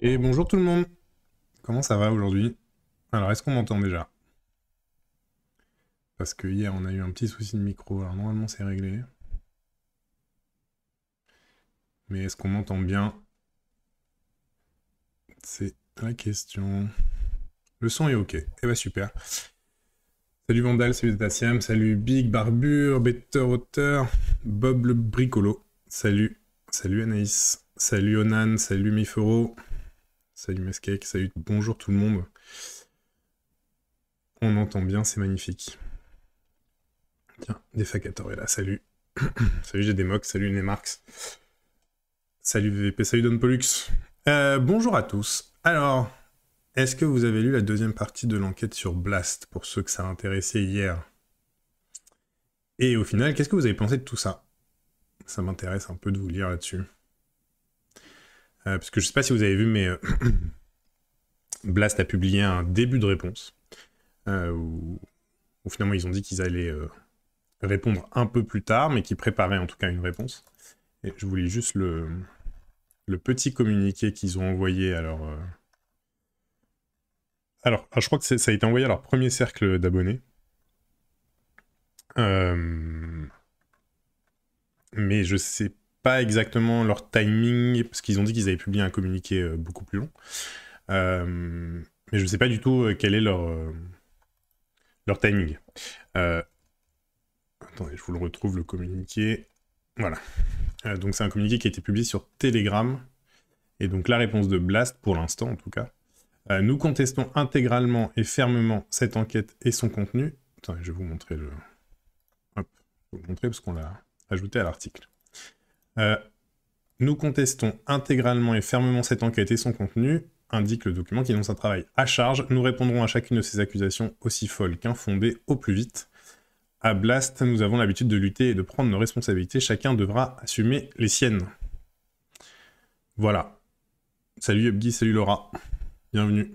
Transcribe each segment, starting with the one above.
Et bonjour tout le monde Comment ça va aujourd'hui? Alors, est-ce qu'on m'entend déjà? Parce que hier, on a eu un petit souci de micro, alors normalement c'est réglé. Mais est-ce qu'on m'entend bien? C'est la question. Le son est ok. Eh bah super. Salut Vandal, salut Dataciam, salut Big Barbure, Better Auteur, Bob le Bricolo. Salut, salut Anaïs, salut Onan, salut Mifero, Salut Mescake, salut, bonjour tout le monde. On entend bien, c'est magnifique. Tiens, Défacator est là, salut. salut mocks, salut Nemarx. Salut VVP, salut Don Pollux. Euh, bonjour à tous. Alors, est-ce que vous avez lu la deuxième partie de l'enquête sur Blast, pour ceux que ça a intéressé hier? Et au final, qu'est-ce que vous avez pensé de tout ça? Ça m'intéresse un peu de vous lire là-dessus. Euh, parce que je ne sais pas si vous avez vu, mais euh, Blast a publié un début de réponse euh, où, finalement ils ont dit qu'ils allaient répondre un peu plus tard, mais qu'ils préparaient en tout cas une réponse. Et je voulais juste le, petit communiqué qu'ils ont envoyé alors. Alors, je crois que ça a été envoyé à leur premier cercle d'abonnés. Mais je sais pas exactement leur timing, parce qu'ils ont dit qu'ils avaient publié un communiqué euh, beaucoup plus long. Euh, mais je ne sais pas du tout euh, quel est leur, leur timing. attendez, je vous le retrouve, le communiqué. Voilà. donc c'est un communiqué qui a été publié sur Telegram. Et donc la réponse de Blast, pour l'instant en tout cas. nous contestons intégralement et fermement cette enquête et son contenu. Je vais vous montrer le... Hop, je vais vous montrer parce qu'on l'a ajouté à l'article. Euh, nous contestons intégralement et fermement cette enquête et son contenu, indique le document qui énonce un travail à charge. Nous répondrons à chacune de ces accusations aussi folles qu'infondées au plus vite. À Blast, nous avons l'habitude de lutter et de prendre nos responsabilités. Chacun devra assumer les siennes. Voilà. Salut Upgi, salut Laura. Bienvenue.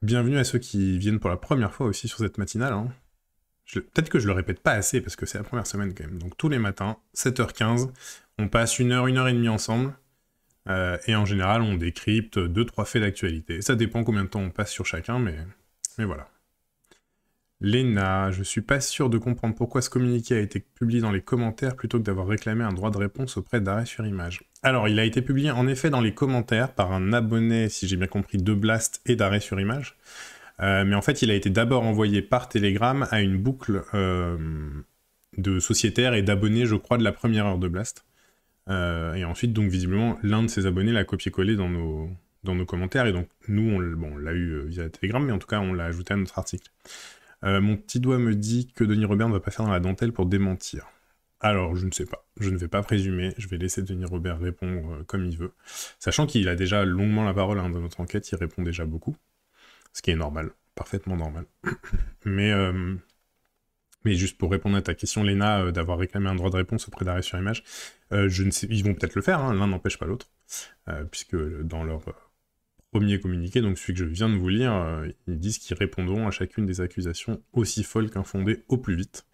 Bienvenue à ceux qui viennent pour la première fois aussi sur cette matinale. Hein. Peut-être que je le répète pas assez parce que c'est la première semaine quand même. Donc tous les matins, 7h15, on passe une heure, une heure et demie ensemble. Euh, et en général, on décrypte deux, trois faits d'actualité. Ça dépend combien de temps on passe sur chacun, mais, mais voilà. Léna, je suis pas sûr de comprendre pourquoi ce communiqué a été publié dans les commentaires plutôt que d'avoir réclamé un droit de réponse auprès d'arrêt sur image. Alors, il a été publié en effet dans les commentaires par un abonné, si j'ai bien compris, de Blast et d'arrêt sur image. Euh, mais en fait, il a été d'abord envoyé par Telegram à une boucle euh, de sociétaires et d'abonnés, je crois, de la première heure de Blast. Euh, et ensuite, donc visiblement, l'un de ses abonnés l'a copié-collé dans nos, dans nos commentaires. Et donc, nous, on, bon, l'a eu via Telegram, mais en tout cas, on l'a ajouté à notre article. mon petit doigt me dit que Denis Robert ne va pas faire dans la dentelle pour démentir. Alors, je ne sais pas. Je ne vais pas présumer. Je vais laisser Denis Robert répondre comme il veut. Sachant qu'il a déjà longuement la parole hein, dans notre enquête, il répond déjà beaucoup ce qui est normal, parfaitement normal. mais, euh, mais juste pour répondre à ta question, Léna, euh, d'avoir réclamé un droit de réponse auprès d'arrêt sur image, euh, ils vont peut-être le faire, hein, l'un n'empêche pas l'autre, puisque dans leur premier communiqué, donc celui que je viens de vous lire, ils disent qu'ils répondront à chacune des accusations aussi folles qu'infondées au plus vite.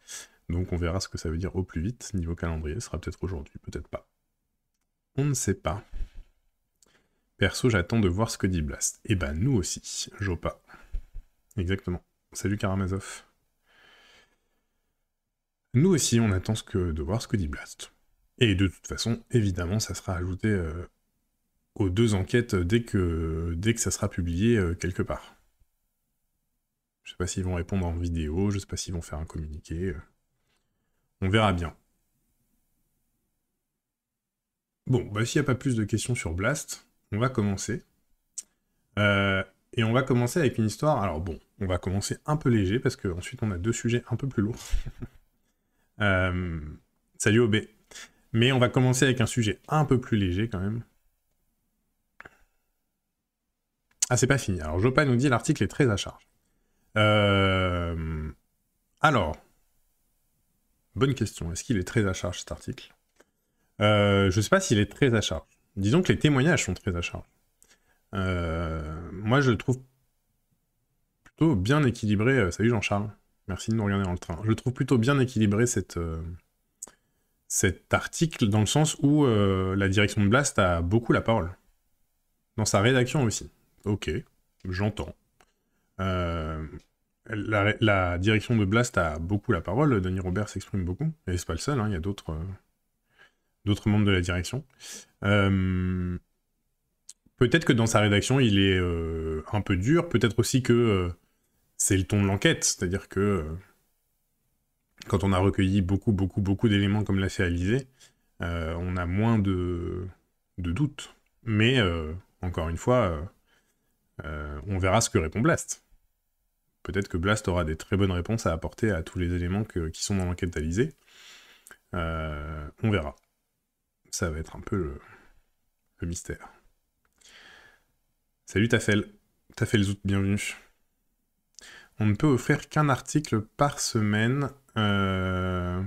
Donc on verra ce que ça veut dire au plus vite, niveau calendrier, ce sera peut-être aujourd'hui, peut-être pas. On ne sait pas. Perso, j'attends de voir ce que dit Blast. Eh ben, nous aussi, Jopa. Exactement. Salut Karamazov. Nous aussi, on attend de voir ce que dit Blast. Et de toute façon, évidemment, ça sera ajouté euh, aux deux enquêtes dès que, dès que ça sera publié euh, quelque part. Je sais pas s'ils vont répondre en vidéo, je sais pas s'ils vont faire un communiqué. Euh. On verra bien. Bon, bah s'il n'y a pas plus de questions sur Blast, on va commencer. Euh, et on va commencer avec une histoire. Alors bon, on va commencer un peu léger parce qu'ensuite on a deux sujets un peu plus lourds. euh, salut OB. Mais on va commencer avec un sujet un peu plus léger quand même. Ah, c'est pas fini. Alors, Jopa nous dit l'article est très à charge. Euh, alors, bonne question. Est-ce qu'il est très à charge cet article? Euh, Je sais pas s'il est très à charge. Disons que les témoignages sont très à charge. Euh, moi, je le trouve plutôt bien équilibré. Euh, salut Jean-Charles, merci de nous regarder dans le train. Je trouve plutôt bien équilibré euh, cet article dans le sens où la direction de Blast a beaucoup la parole. dans sa rédaction aussi. Ok, j'entends. La, direction de Blast a beaucoup la parole, Denis Robert s'exprime beaucoup, et c'est pas le seul, hein, il y a d'autres d'autres membres de la direction. Euh, peut-être que dans sa rédaction, il est un peu dur, peut-être aussi que c'est le ton de l'enquête, c'est-à-dire que quand on a recueilli beaucoup, beaucoup, beaucoup d'éléments comme l'a fait Alizé, on a moins de, doutes. Mais, encore une fois, on verra ce que répond Blast. Peut-être que Blast aura des très bonnes réponses à apporter à tous les éléments qui sont dans l'enquête d'Alizé. Euh, on verra. Ça va être un peu le, mystère. Salut Tafel. Tafel Zout, bienvenue. On ne peut offrir qu'un article par semaine. Euh,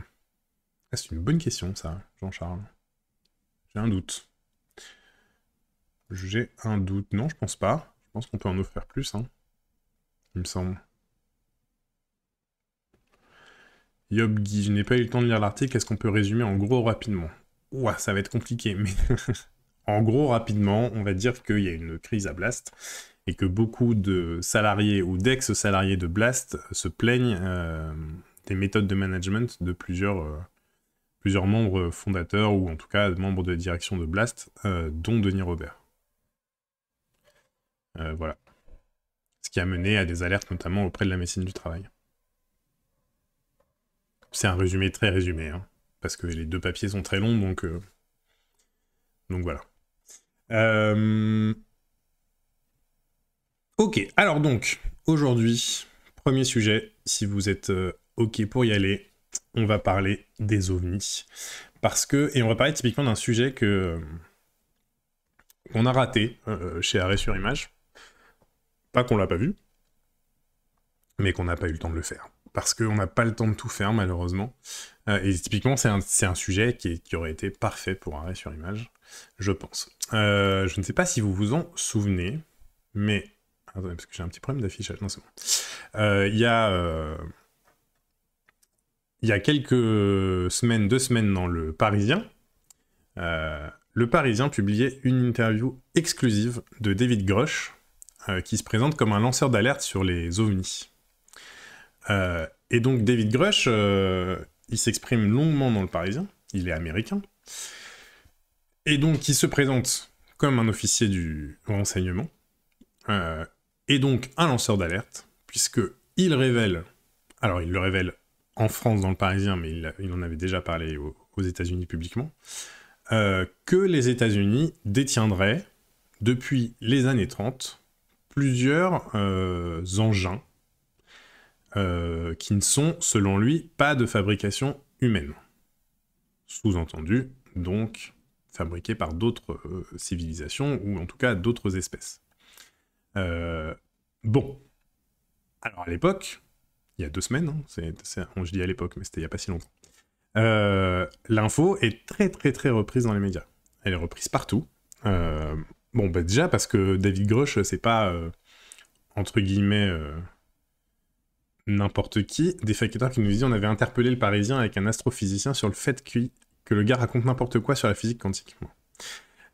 ah, c'est une bonne question, ça, Jean-Charles. J'ai un doute. J'ai un doute. Non, je pense pas. Je pense qu'on peut en offrir plus, hein. Il me semble. Yob Guy, je n'ai pas eu le temps de lire l'article, est-ce qu'on peut résumer en gros rapidement? Ouah, ça va être compliqué, mais en gros rapidement, on va dire qu'il y a une crise à Blast et que beaucoup de salariés ou d'ex-salariés de Blast se plaignent euh, des méthodes de management de plusieurs, euh, plusieurs membres fondateurs ou en tout cas membres de la direction de Blast, euh, dont Denis Robert. voilà. Ce qui a mené à des alertes notamment auprès de la médecine du travail. C'est un résumé très résumé, hein, parce que les deux papiers sont très longs, donc, euh, donc voilà. Euh, ok, alors donc, aujourd'hui, premier sujet, si vous êtes euh, ok pour y aller, on va parler des ovnis. Parce que, et on va parler typiquement d'un sujet que qu'on a raté chez Arrêt sur Image. Pas qu'on l'a pas vu, mais qu'on n'a pas eu le temps de le faire parce qu'on n'a pas le temps de tout faire malheureusement. Euh, et typiquement, c'est un, sujet qui, aurait été parfait pour arrêt sur image, je pense. Euh, je ne sais pas si vous vous en souvenez, mais... Attendez, parce que j'ai un petit problème d'affichage, non c'est bon. Euh, il y a... Il y a quelques semaines, deux semaines dans le Parisien, le Parisien publiait une interview exclusive de David Grush, qui se présente comme un lanceur d'alerte sur les ovnis. Euh, et donc David Grush, euh, il s'exprime longuement dans le Parisien, il est américain, et donc il se présente comme un officier du renseignement, euh, et donc un lanceur d'alerte, puisque il révèle, alors il le révèle en France dans le Parisien, mais il, en avait déjà parlé aux, États-Unis publiquement, que les États-Unis détiendraient depuis les années 30 plusieurs engins euh, qui ne sont, selon lui, pas de fabrication humaine. Sous-entendu, donc, fabriqués par d'autres euh, civilisations, ou en tout cas d'autres espèces. Euh, bon. Alors à l'époque, il y a deux semaines, hein, je dis à l'époque, mais c'était il n'y a pas si longtemps, l'info est très très très reprise dans les médias. Elle est reprise partout. bon, bah déjà parce que David Grush, c'est pas, entre guillemets, n'importe qui, des facteurs qui nous disaient on avait interpellé le Parisien avec un astrophysicien sur le fait que, que le gars raconte n'importe quoi sur la physique quantique.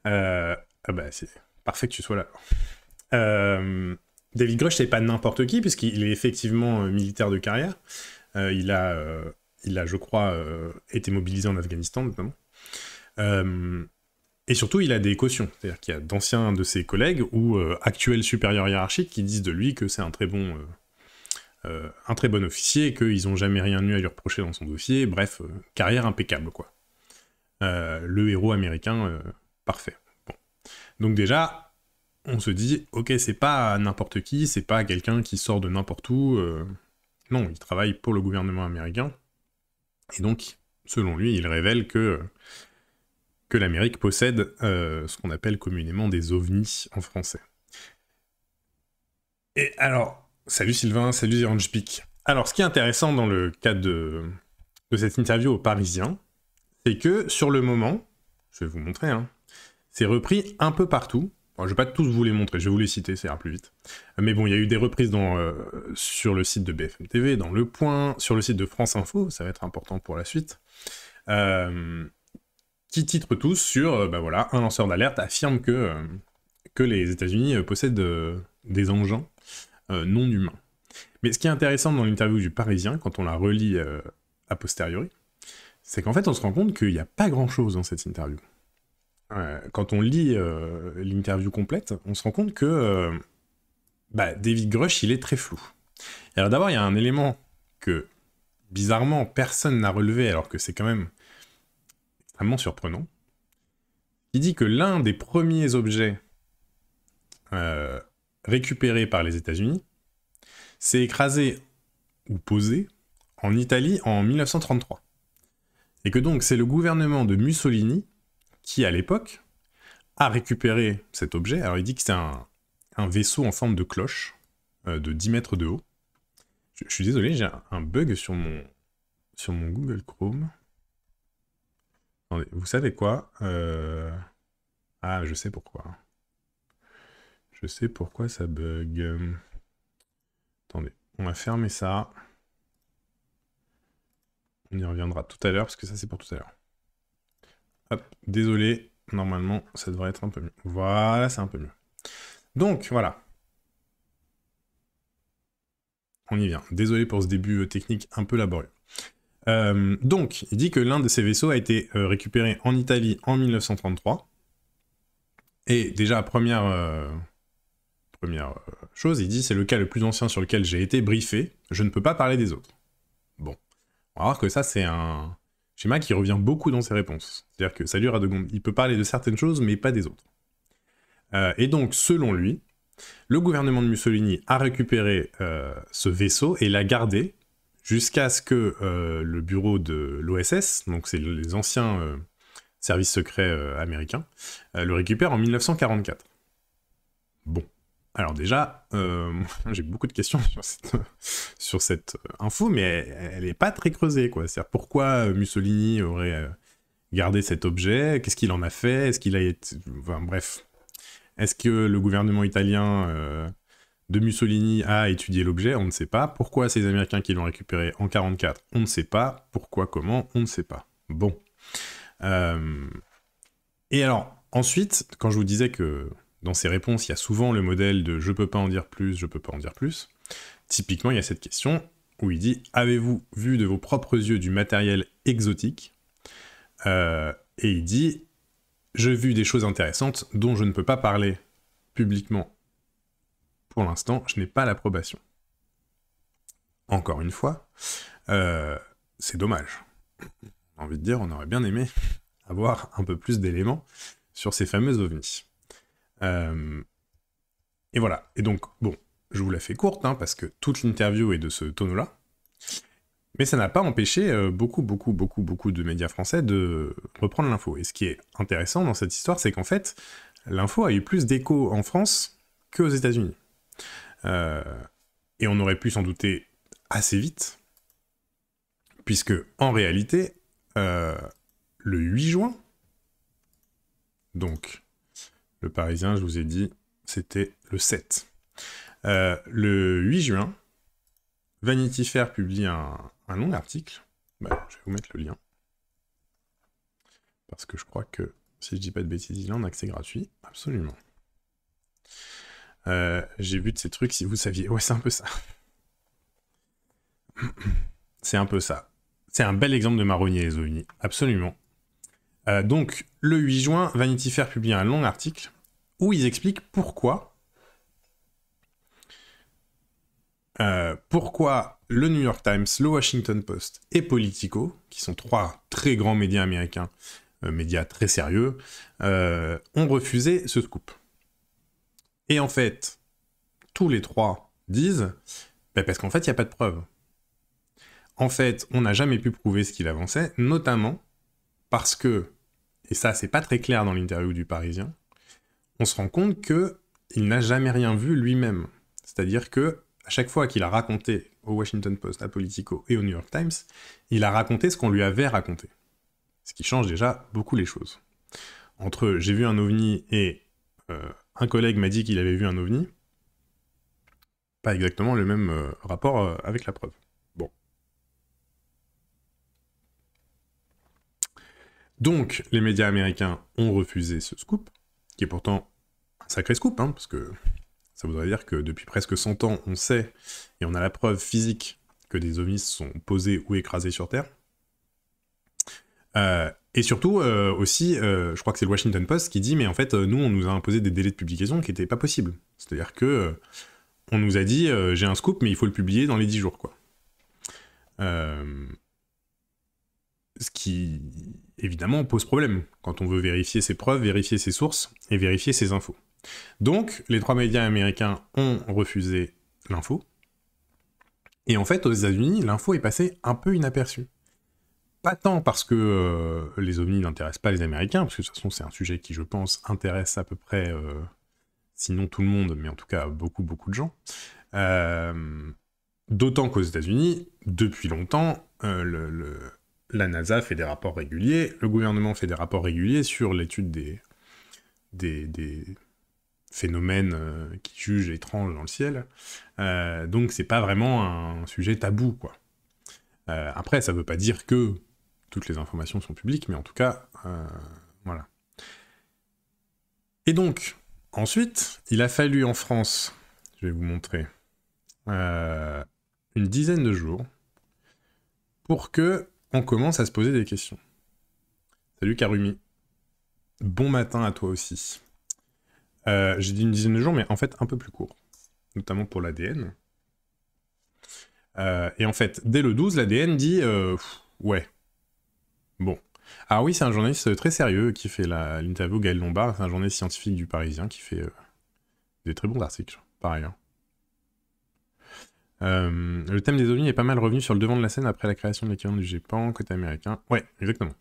Euh, ah bah c'est parfait que tu sois là. Euh, David Grush, c'est pas n'importe qui, puisqu'il est effectivement euh, militaire de carrière. il, a, il a, je crois, été mobilisé en Afghanistan notamment. et surtout, il a des cautions. C'est-à-dire qu'il y a d'anciens de ses collègues ou actuels supérieurs hiérarchiques qui disent de lui que c'est un très bon un très bon officier, qu'ils n'ont jamais rien eu à lui reprocher dans son dossier, bref, euh, carrière impeccable, quoi. Euh, le héros américain parfait. Donc déjà, on se dit, ok, c'est pas n'importe qui, c'est pas quelqu'un qui sort de n'importe où, non, il travaille pour le gouvernement américain, et donc, selon lui, il révèle que, que l'Amérique possède ce qu'on appelle communément des ovnis en français. Et alors, Salut Sylvain, salut Orange Peak. Alors, ce qui est intéressant dans le cadre de, cette interview au Parisien, c'est que sur le moment, je vais vous montrer, hein, c'est repris un peu partout. je ne vais pas tous vous les montrer, je vais vous les citer, ça ira plus vite. Mais bon, il y a eu des reprises euh, sur le site de BFM TV, dans Le Point, sur le site de France Info, ça va être important pour la suite, euh, qui titrent tous sur, euh, bah voilà, un lanceur d'alerte affirme que que les États-Unis possèdent des engins non humains. Mais ce qui est intéressant dans l'interview du Parisien, quand on la relit a posteriori, c'est qu'en fait, on se rend compte qu'il n'y a pas grand-chose dans cette interview. quand on lit l'interview complète, on se rend compte que bah, David Grush, il est très flou. Alors d'abord, il y a un élément que, bizarrement, personne n'a relevé, alors que c'est quand même extrêmement surprenant. Il dit que l'un des premiers objets euh, récupérés par les États-Unis s'est écrasé ou posé en Italie en 1933. Et que donc c'est le gouvernement de Mussolini qui, à l'époque, a récupéré cet objet. Alors il dit que c'est un, vaisseau en forme de cloche euh, de 10 mètres de haut. Je, suis désolé, j'ai un, bug sur mon, sur mon Google Chrome. Attendez, vous savez quoi euh, Ah, je sais pourquoi. Je sais pourquoi ça bug. Attendez, on va fermer ça. On y reviendra tout à l'heure, parce que ça c'est pour tout à l'heure. Hop, désolé, normalement ça devrait être un peu mieux. Voilà, c'est un peu mieux. Donc, voilà. On y vient. Désolé pour ce début euh, technique un peu laborieux. Euh, donc, il dit que l'un de ces vaisseaux a été euh, récupéré en Italie en 1933. Et déjà, première, première chose, il dit c'est le cas le plus ancien sur lequel j'ai été briefé. Je ne peux pas parler des autres. Bon. On va voir que ça, c'est un schéma qui revient beaucoup dans ses réponses. C'est-à-dire que ça lui Il peut parler de certaines choses, mais pas des autres. Euh, et donc, selon lui, le gouvernement de Mussolini a récupéré euh, ce vaisseau et l'a gardé jusqu'à ce que euh, le bureau de l'OSS, donc c'est les anciens services secrets américains, le récupère en 1944. Bon. Alors déjà, j'ai beaucoup de questions sur cette, info, mais elle n'est pas très creusée. quoi. C'est-à-dire pourquoi Mussolini aurait gardé cet objet? Qu'est-ce qu'il en a fait? Est-ce qu'il a été... Bref, est-ce que le gouvernement italien euh, de Mussolini a étudié l'objet? On ne sait pas. Pourquoi ces Américains qui l'ont récupéré en 1944 On ne sait pas. Pourquoi? Comment? On ne sait pas. Bon. Euh, et alors, ensuite, quand je vous disais que dans ces réponses, il y a souvent le modèle de je peux pas en dire plus, je peux pas en dire plus, typiquement, il y a cette question où il dit Avez-vous vu de vos propres yeux du matériel exotique euh, Et il dit j'ai vu des choses intéressantes dont je ne peux pas parler publiquement. Pour l'instant, je n'ai pas l'approbation. Encore une fois, euh, c'est dommage. J'ai envie de dire, on aurait bien aimé avoir un peu plus d'éléments sur ces fameux ovnis. Euh, et voilà. Et donc, bon, je vous la fais courte, hein, parce que toute l'interview est de ce tonneau-là. Mais ça n'a pas empêché euh, beaucoup, beaucoup, beaucoup, beaucoup de médias français de reprendre l'info. Et ce qui est intéressant dans cette histoire, c'est qu'en fait, l'info a eu plus d'écho en France qu'aux États-Unis. Euh, et on aurait pu s'en douter assez vite, puisque en réalité, le 8 juin, donc le Parisien, je vous ai dit, c'était le 7. le 8 juin, Vanity Fair publie un, un long article. Bah, je vais vous mettre le lien. Parce que je crois que, si je dis pas de bêtises, il est en accès gratuit. Absolument. Euh, j'ai vu de ces trucs, si vous saviez. Ouais, c'est un peu ça. c'est un peu ça. C'est un bel exemple de marronnier, les ovnis. Absolument. Euh, donc, le 8 juin, Vanity Fair publie un long article où ils expliquent pourquoi Euh, pourquoi le New York Times, le Washington Post et Politico, qui sont trois très grands médias américains, euh, médias très sérieux, ont refusé ce scoop. Et en fait, tous les trois disent, bah, parce qu'en fait, il n'y a pas de preuves. En fait, on n'a jamais pu prouver ce qu'il avançait, notamment parce que, et ça c'est pas très clair dans l'interview du Parisien, on se rend compte que il n'a jamais rien vu lui-même. C'est-à-dire que à chaque fois qu'il a raconté au Washington Post, à Politico et au New York Times, il a raconté ce qu'on lui avait raconté. Ce qui change déjà beaucoup les choses. Entre j'ai vu un ovni et euh, un collègue m'a dit qu'il avait vu un ovni, pas exactement le même euh, rapport euh, avec la preuve. Bon. Donc, les médias américains ont refusé ce scoop, qui est pourtant un sacré scoop, hein, parce que ça voudrait dire que depuis presque 100 ans, on sait, et on a la preuve physique, que des ovnis sont posés ou écrasés sur Terre. Euh, et surtout, euh, aussi, euh, je crois que c'est le Washington Post qui dit, mais en fait, nous, on nous a imposé des délais de publication qui n'étaient pas possibles. C'est-à-dire que on nous a dit, j'ai un scoop, mais il faut le publier dans les 10 jours, quoi. Ce qui, évidemment, pose problème quand on veut vérifier ses preuves, vérifier ses sources et vérifier ses infos. Donc, les trois médias américains ont refusé l'info. Et en fait, aux États-Unis, l'info est passée un peu inaperçue. Pas tant parce que euh, les ovnis n'intéressent pas les Américains, parce que de toute façon c'est un sujet qui, je pense, intéresse à peu près, euh, sinon tout le monde, mais en tout cas beaucoup, beaucoup de gens. Euh, d'autant qu'aux États-Unis, depuis longtemps, la NASA fait des rapports réguliers, le gouvernement fait des rapports réguliers sur l'étude des, phénomènes qui jugent étranges dans le ciel. donc c'est pas vraiment un sujet tabou, quoi. après, ça veut pas dire que toutes les informations sont publiques, mais en tout cas, euh, voilà. Et donc, ensuite, il a fallu en France, je vais vous montrer, euh, une dizaine de jours pour que on commence à se poser des questions. Salut Karumi. Bon matin à toi aussi. Euh, j'ai dit une dizaine de jours, mais en fait un peu plus court, notamment pour l'ADN. et en fait, dès le 12, l'ADN dit Ouais, Bon. Ah oui, c'est un journaliste très sérieux qui fait l'interview, Gaël Lombard, c'est un journaliste scientifique du Parisien qui fait euh, des très bons articles, par ailleurs. Euh, le thème des ovnis est pas mal revenu sur le devant de la scène après la création de l'équivalent du GEPAN côté américain. Ouais, exactement.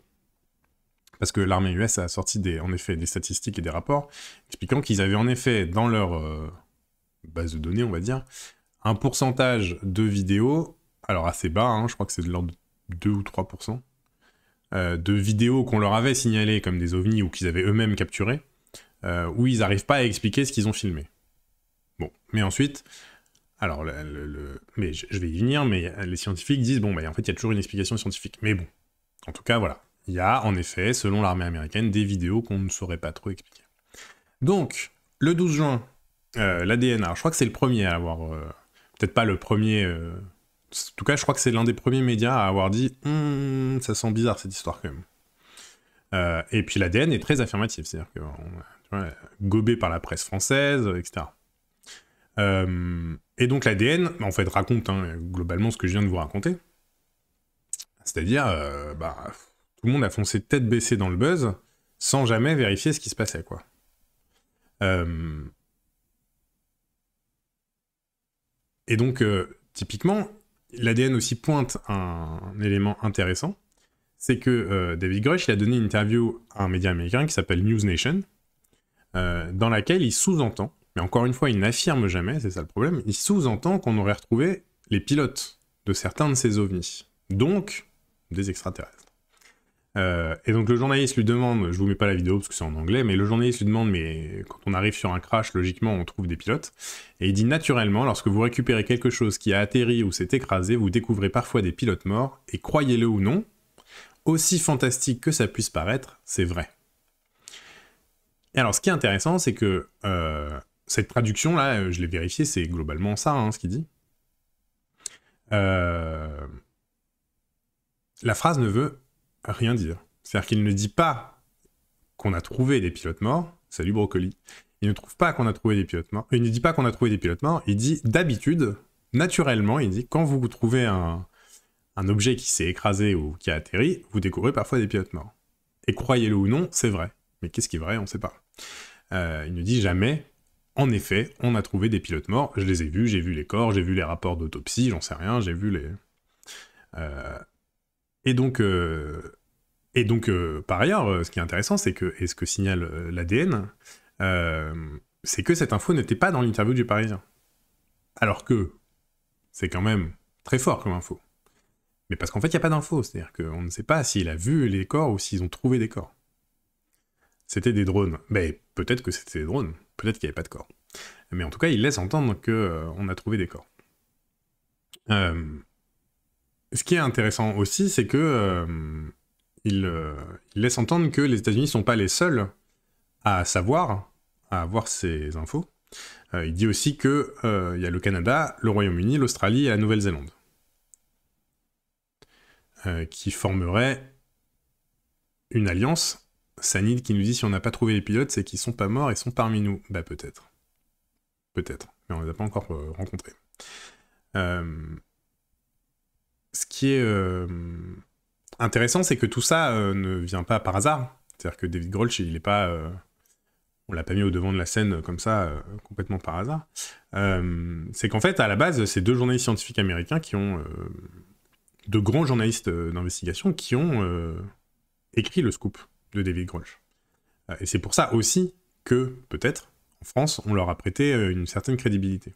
Parce que l'armée US a sorti des, en effet des statistiques et des rapports expliquant qu'ils avaient en effet dans leur euh, base de données, on va dire, un pourcentage de vidéos, alors assez bas, hein, je crois que c'est de l'ordre de 2 ou 3%, euh, de vidéos qu'on leur avait signalées comme des ovnis ou qu'ils avaient eux-mêmes capturées, où ils n'arrivent pas à expliquer ce qu'ils ont filmé. Bon, mais ensuite, alors, mais je, vais y venir, mais les scientifiques disent, bon, bah, en fait, il y a toujours une explication scientifique. Mais bon, en tout cas, voilà. Il y a, en effet, selon l'armée américaine, des vidéos qu'on ne saurait pas trop expliquer. Donc, le 12 juin, euh, l'ADN, alors je crois que c'est le premier à avoir... Peut-être pas le premier en tout cas, je crois que c'est l'un des premiers médias à avoir dit hum, ça sent bizarre cette histoire quand même. Euh, et puis l'ADN est très affirmatif, c'est-à-dire que gobé par la presse française, etc. Euh, et donc l'ADN, en fait, raconte hein, globalement ce que je viens de vous raconter. C'est-à-dire, euh, bah, tout le monde a foncé tête baissée dans le buzz sans jamais vérifier ce qui se passait, quoi. Et donc, typiquement, l'ADN aussi pointe un, élément intéressant, c'est que euh, David Grush a donné une interview à un média américain qui s'appelle News Nation, euh, dans laquelle il sous-entend, mais encore une fois, il n'affirme jamais, c'est ça le problème, il sous-entend qu'on aurait retrouvé les pilotes de certains de ces ovnis, donc des extraterrestres. Euh, et donc le journaliste lui demande, je vous mets pas la vidéo parce que c'est en anglais, mais le journaliste lui demande, mais quand on arrive sur un crash, logiquement on trouve des pilotes. Et il dit naturellement, lorsque vous récupérez quelque chose qui a atterri ou s'est écrasé, vous découvrez parfois des pilotes morts, et croyez-le ou non, aussi fantastique que ça puisse paraître, c'est vrai. Et alors ce qui est intéressant, c'est que euh, cette traduction là, je l'ai vérifié, c'est globalement ça hein, ce qu'il dit. Euh, la phrase ne veut rien dire. C'est-à-dire qu'il ne dit pas qu'on a trouvé des pilotes morts. Salut Brocoli. Il ne trouve pas qu'on a trouvé des pilotes morts. Il ne dit pas qu'on a trouvé des pilotes morts. Il dit d'habitude, naturellement, il dit quand vous trouvez un, objet qui s'est écrasé ou qui a atterri, vous découvrez parfois des pilotes morts. Et croyez-le ou non, c'est vrai. Mais qu'est-ce qui est vrai On ne sait pas. Euh, il ne dit jamais, en effet, on a trouvé des pilotes morts. Je les ai vus, j'ai vu les corps, j'ai vu les rapports d'autopsie, j'en sais rien, j'ai vu les. Euh, et donc, euh, et donc euh, par ailleurs, ce qui est intéressant, c'est que, et ce que signale l'ADN, c'est que cette info n'était pas dans l'interview du Parisien. Alors que c'est quand même très fort comme info. Mais parce qu'en fait, il n'y a pas d'info, c'est-à-dire qu'on ne sait pas s'il a vu les corps ou s'ils ont trouvé des corps. C'était des drones. Mais peut-être que c'était des drones, peut-être qu'il n'y avait pas de corps. Mais en tout cas, il laisse entendre qu'on a trouvé des corps. Euh, ce qui est intéressant aussi, c'est que euh, il, euh, laisse entendre que les États-Unis ne sont pas les seuls à savoir à avoir ces infos. il dit aussi qu'il il y a le Canada, le Royaume-Uni, l'Australie et la Nouvelle-Zélande qui formeraient une alliance. Sanid qui nous dit si on n'a pas trouvé les pilotes, c'est qu'ils sont pas morts et sont parmi nous. Bah peut-être. Peut-être, mais on les a pas encore rencontrés. ce qui est intéressant, c'est que tout ça ne vient pas par hasard. C'est-à-dire que David Grolsch, il n'est pas. Euh, on l'a pas mis au devant de la scène comme ça, euh, complètement par hasard. Euh, c'est qu'en fait, à la base, c'est deux journalistes scientifiques américains qui ont. de grands journalistes d'investigation qui ont écrit le scoop de David Grolsch. et c'est pour ça aussi que, peut-être, en France, on leur a prêté une certaine crédibilité.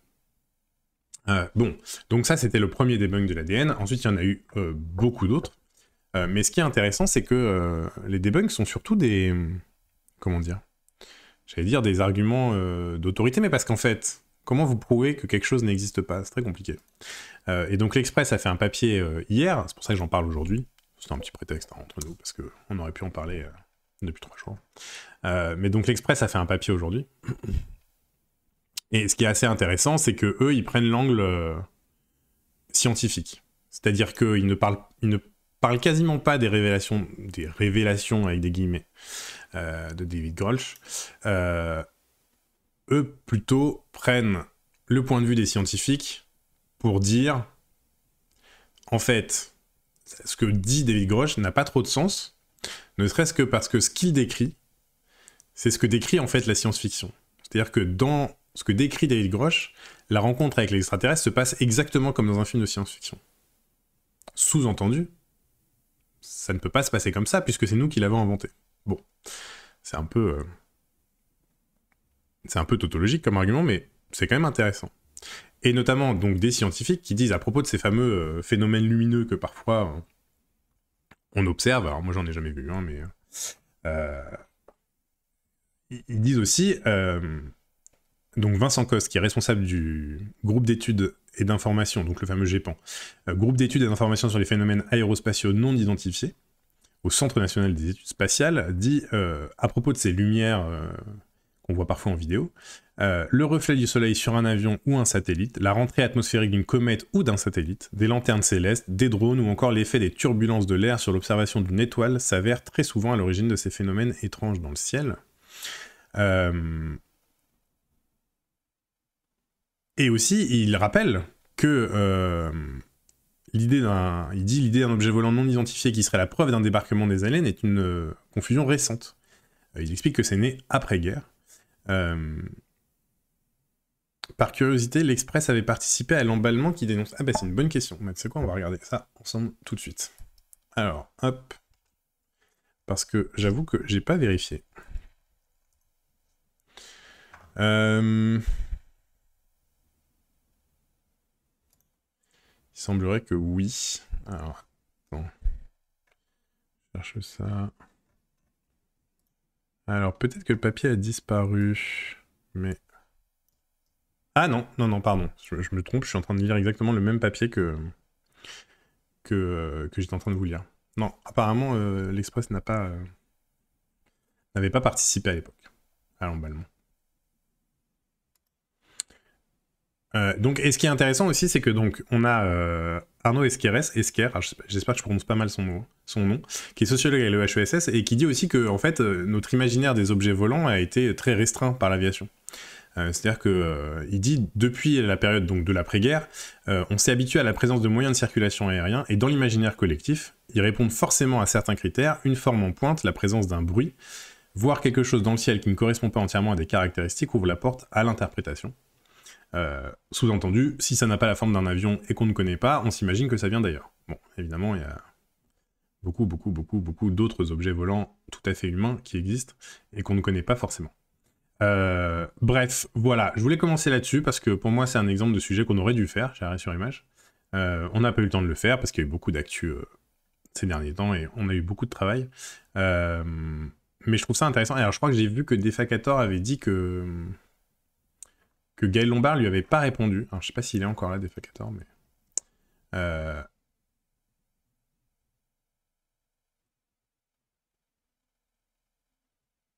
bon, donc ça c'était le premier debunk de l'ADN. Ensuite, il y en a eu beaucoup d'autres. Euh, mais ce qui est intéressant, c'est que euh, les debunks sont surtout des. Comment dire J'allais dire des arguments euh, d'autorité, mais parce qu'en fait, comment vous prouvez que quelque chose n'existe pas? C'est très compliqué. et donc l'Express a fait un papier hier, c'est pour ça que j'en parle aujourd'hui. C'est un petit prétexte hein, entre nous, parce qu'on aurait pu en parler depuis trois jours. mais donc l'Express a fait un papier aujourd'hui. Et ce qui est assez intéressant, c'est que eux, ils prennent l'angle scientifique. C'est-à-dire qu'ils ne parlent, ils ne parle quasiment pas des révélations, des révélations avec des guillemets euh, de David Grolsch. Euh, eux plutôt prennent le point de vue des scientifiques pour dire, en fait, ce que dit David Grolsch n'a pas trop de sens, ne serait-ce que parce que ce qu'il décrit, c'est ce que décrit en fait la science-fiction. C'est-à-dire que dans ce que décrit David Grosch, la rencontre avec l'extraterrestre se passe exactement comme dans un film de science-fiction. Sous-entendu, ça ne peut pas se passer comme ça puisque c'est nous qui l'avons inventé. Bon, c'est un peu. Euh, c'est un peu tautologique comme argument, mais c'est quand même intéressant. Et notamment donc des scientifiques qui disent à propos de ces fameux euh, phénomènes lumineux que parfois euh, on observe, alors moi j'en ai jamais vu, mais ils disent aussi, donc Vincent Coste, qui est responsable du groupe d'études et d'informations, donc le fameux GEPAN, euh, groupe d'études et d'informations sur les phénomènes aérospatiaux non identifiés, au Centre national des études spatiales, dit euh, à propos de ces lumières euh, qu'on voit parfois en vidéo, le reflet du soleil sur un avion ou un satellite, la rentrée atmosphérique d'une comète ou d'un satellite, des lanternes célestes, des drones ou encore l'effet des turbulences de l'air sur l'observation d'une étoile s'avère très souvent à l'origine de ces phénomènes étranges dans le ciel. Et aussi, il rappelle que euh, l'idée d'un, objet volant non identifié qui serait la preuve d'un débarquement des aliens est une euh, confusion récente. Euh, il explique que c'est né après-guerre. Par curiosité, l'Express avait participé à l'emballement qui dénonce. Ah bah c'est une bonne question. Mais tu sais quoi, on va regarder ça ensemble tout de suite. Alors, hop. Parce que j'avoue que j'ai pas vérifié. Euh... Il semblerait que oui. Alors, attends. Je cherche ça. Alors, peut-être que le papier a disparu, mais... Ah non, non, non, pardon. Je, me trompe, je suis en train de lire exactement le même papier que, que, euh, j'étais en train de vous lire. Non, apparemment, euh, l'Express n'a pas... Euh, n'avait pas participé à l'époque à l'emballement. Donc, et ce qui est intéressant aussi, c'est que donc on a Arnaud Esqueres, Esquer, j'espère que je prononce pas mal son nom, son nom, qui est sociologue à l'EHESS et qui dit aussi que en fait euh, notre imaginaire des objets volants a été très restreint par l'aviation. C'est-à-dire que il dit depuis la période donc de l'après-guerre, on s'est habitué à la présence de moyens de circulation aérien et dans l'imaginaire collectif, ils répondent forcément à certains critères, une forme en pointe, la présence d'un bruit, voir quelque chose dans le ciel qui ne correspond pas entièrement à des caractéristiques ouvre la porte à l'interprétation. Euh, sous-entendu, si ça n'a pas la forme d'un avion et qu'on ne connaît pas, on s'imagine que ça vient d'ailleurs. Bon, évidemment, il y a beaucoup, beaucoup, beaucoup, beaucoup d'autres objets volants tout à fait humains qui existent et qu'on ne connaît pas forcément. Euh, bref, voilà, je voulais commencer là-dessus parce que pour moi c'est un exemple de sujet qu'on aurait dû faire Arrêt sur Image. Euh, on n'a pas eu le temps de le faire parce qu'il y a eu beaucoup d'actu ces derniers temps et on a eu beaucoup de travail. mais je trouve ça intéressant. Alors je crois que j'ai vu que Defacator avait dit que que Gaël Lombard lui avait pas répondu. Alors, je sais pas s'il est encore là, Defacator, mais. Euh...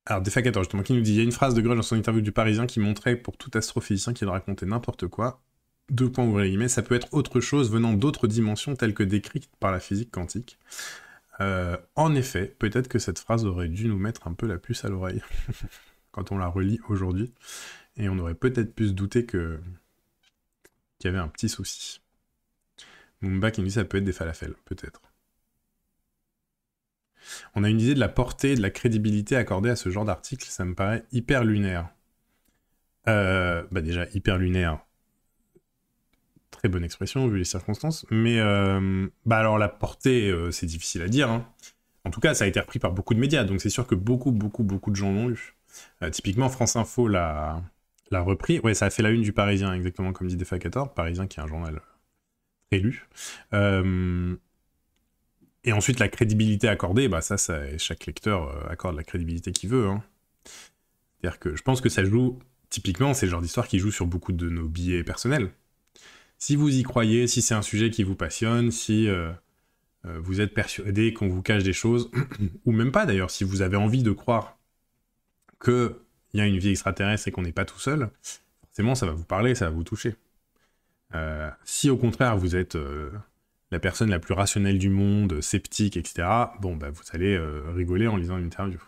Alors, Defacator, justement, qui nous dit il y a une phrase de Grudge dans son interview du Parisien qui montrait pour tout astrophysicien qu'il racontait n'importe quoi. Deux points ouvrés guillemets, ça peut être autre chose venant d'autres dimensions telles que décrites par la physique quantique. Euh, en effet, peut-être que cette phrase aurait dû nous mettre un peu la puce à l'oreille quand on la relit aujourd'hui, et on aurait peut-être pu se douter qu'il y avait un petit souci. Mumba qui nous dit ça peut être des falafels, peut-être. On a une idée de la portée, de la crédibilité accordée à ce genre d'article, ça me paraît hyper lunaire. Euh, bah déjà, hyper lunaire. Très bonne expression vu les circonstances. Mais euh, bah alors la portée, euh, c'est difficile à dire. Hein. En tout cas, ça a été repris par beaucoup de médias, donc c'est sûr que beaucoup, beaucoup, beaucoup de gens l'ont lu. typiquement, France Info l'a repris. Ouais, ça a fait la une du Parisien, exactement comme dit Defacator. Parisien qui est un journal très lu. Et ensuite, la crédibilité accordée, bah ça, chaque lecteur euh, accorde la crédibilité qu'il veut. Hein. C'est-à-dire que je pense que ça joue, typiquement, c'est le genre d'histoire qui joue sur beaucoup de nos billets personnels. Si vous y croyez, si c'est un sujet qui vous passionne, si euh, euh, vous êtes persuadé qu'on vous cache des choses, ou même pas d'ailleurs, si vous avez envie de croire qu'il y a une vie extraterrestre et qu'on n'est pas tout seul, forcément ça va vous parler, ça va vous toucher. si au contraire vous êtes la personne la plus rationnelle du monde, sceptique, etc., bon, bah, vous allez euh, rigoler en lisant l'interview.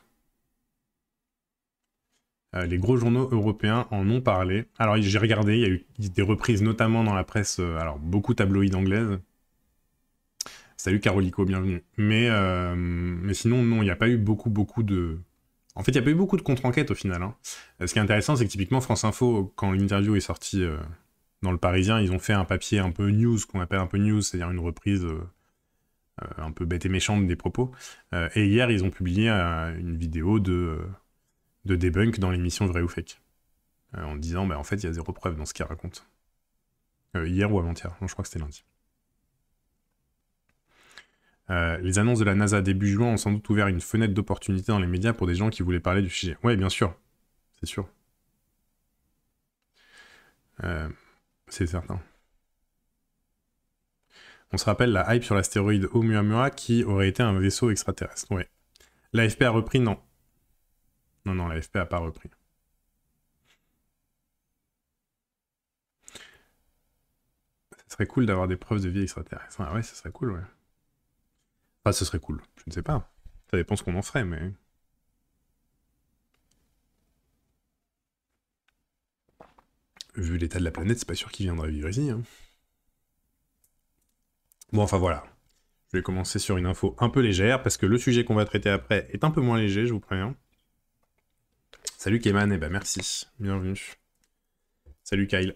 Euh, les gros journaux européens en ont parlé. Alors j'ai regardé, il y a eu des reprises notamment dans la presse, euh, alors beaucoup tabloïdes anglaises. Salut Carolico, bienvenue. Mais, sinon, non, il n'y a pas eu beaucoup, beaucoup de... En fait, il n'y a pas eu beaucoup de contre-enquêtes au final. Hein. Ce qui est intéressant, c'est que typiquement France Info, quand l'interview est sortie dans le Parisien, ils ont fait un papier un peu news, qu'on appelle un peu news, c'est-à-dire une reprise euh, euh, un peu bête et méchante des propos. Euh, et hier, ils ont publié une vidéo de, de debunk dans l'émission Vrai ou Fake, en disant, bah, en fait, il y a zéro preuve dans ce qu'ils racontent. hier ou avant-hier, je crois que c'était lundi. les annonces de la NASA début juin ont sans doute ouvert une fenêtre d'opportunité dans les médias pour des gens qui voulaient parler du sujet. Ouais, bien sûr, c'est sûr. C'est certain. On se rappelle la hype sur l'astéroïde Oumuamua qui aurait été un vaisseau extraterrestre. Ouais. L'AFP a repris Non. Non, non, l'AFP a pas repris. Ce serait cool d'avoir des preuves de vie extraterrestre. Ah ouais, ce serait cool, ouais. Enfin, ce serait cool. Je ne sais pas. Ça dépend ce qu'on en ferait, mais... vu l'état de la planète, c'est pas sûr qu'il viendrait vivre ici. Hein. Bon, enfin voilà. Je vais commencer sur une info un peu légère, parce que le sujet qu'on va traiter après est un peu moins léger, je vous préviens. Salut Keman, et ben merci, bienvenue. Salut Kyle.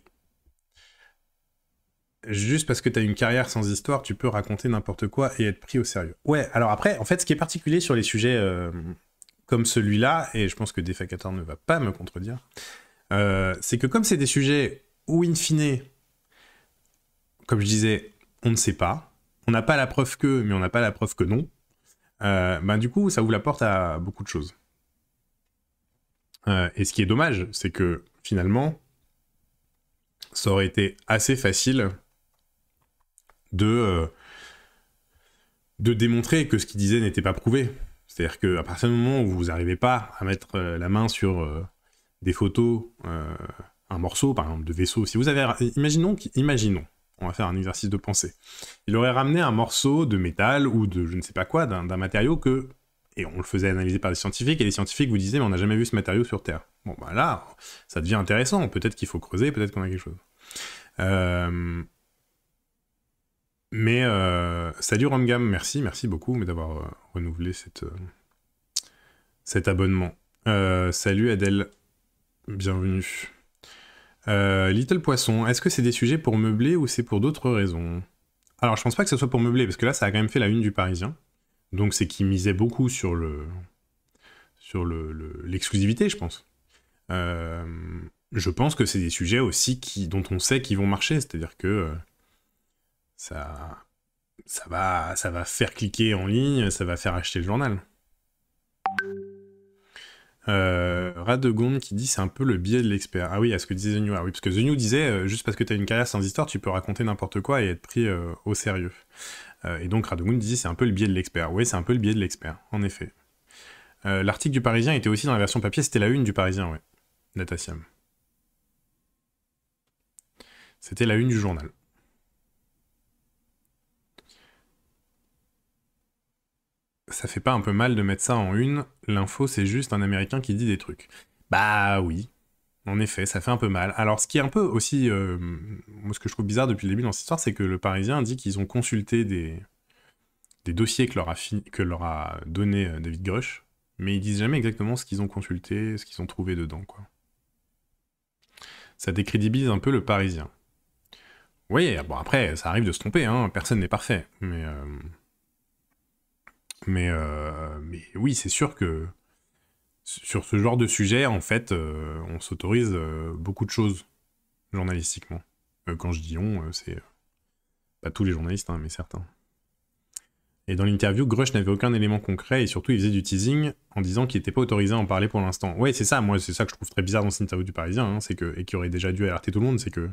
Juste parce que t'as une carrière sans histoire, tu peux raconter n'importe quoi et être pris au sérieux. Ouais, alors après, en fait, ce qui est particulier sur les sujets euh, comme celui-là, et je pense que Defacator ne va pas me contredire, euh, c'est que comme c'est des sujets où, in fine, comme je disais, on ne sait pas, on n'a pas la preuve que, mais on n'a pas la preuve que non, euh, ben du coup, ça ouvre la porte à beaucoup de choses. Euh, et ce qui est dommage, c'est que finalement, ça aurait été assez facile de, de démontrer que ce qu'il disait n'était pas prouvé. C'est-à-dire qu'à partir du moment où vous n'arrivez pas à mettre la main sur des photos, euh, un morceau, par exemple, de vaisseau. Si vous avez, imaginons, imaginons, on va faire un exercice de pensée. Il aurait ramené un morceau de métal ou de je ne sais pas quoi, d'un matériau que, et on le faisait analyser par des scientifiques, et les scientifiques vous disaient, mais on n'a jamais vu ce matériau sur Terre. Bon, bah là, ça devient intéressant. Peut-être qu'il faut creuser, peut-être qu'on a quelque chose. Euh, mais euh... salut Romgam, merci, merci beaucoup d'avoir renouvelé cette, cet abonnement. salut Adèle, Bienvenue. Euh, Little Poisson, est-ce que c'est des sujets pour meubler ou c'est pour d'autres raisons? Alors, je pense pas que ce soit pour meubler, parce que là, ça a quand même fait la une du Parisien. Donc, c'est qui misait beaucoup sur le sur l'exclusivité, le, je pense. Euh, je pense que c'est des sujets aussi qui, dont on sait qu'ils vont marcher, c'est-à-dire que euh, ça, ça, va, ça va faire cliquer en ligne, ça va faire acheter le journal. Euh, Radegonde qui dit c'est un peu le biais de l'expert. Ah oui, à ce que disait The New. Ah oui, parce que The New disait euh, juste parce que tu as une carrière sans histoire, tu peux raconter n'importe quoi et être pris euh, au sérieux. et donc Radegonde dit c'est un peu le biais de l'expert. Oui, c'est un peu le biais de l'expert, en effet. Euh, L'article du Parisien était aussi dans la version papier, c'était la une du Parisien, ouais. Datasiam. C'était la une du journal. Ça fait pas un peu mal de mettre ça en une L'info, c'est juste un Américain qui dit des trucs. Bah oui, en effet, ça fait un peu mal. Alors, ce qui est un peu aussi, euh, moi, ce que je trouve bizarre depuis le début dans cette histoire, c'est que le Parisien dit qu'ils ont consulté des, dossiers que leur a, que leur a donné euh, David Grush, mais ils disent jamais exactement ce qu'ils ont consulté, ce qu'ils ont trouvé dedans, quoi. Ça décrédibilise un peu le Parisien. Oui, bon après, ça arrive de se tromper, hein, personne n'est parfait, mais... Euh, mais, mais oui, c'est sûr que sur ce genre de sujet, en fait, euh, on s'autorise euh, beaucoup de choses journalistiquement. Euh, quand je dis on, c'est pas tous les journalistes, hein, mais certains. Et dans l'interview, Grush n'avait aucun élément concret et surtout il faisait du teasing en disant qu'il n'était pas autorisé à en parler pour l'instant. Ouais, c'est ça, moi c'est ça que je trouve très bizarre dans cette interview du Parisien, hein, c'est que, et qui aurait déjà dû alerter tout le monde, c'est que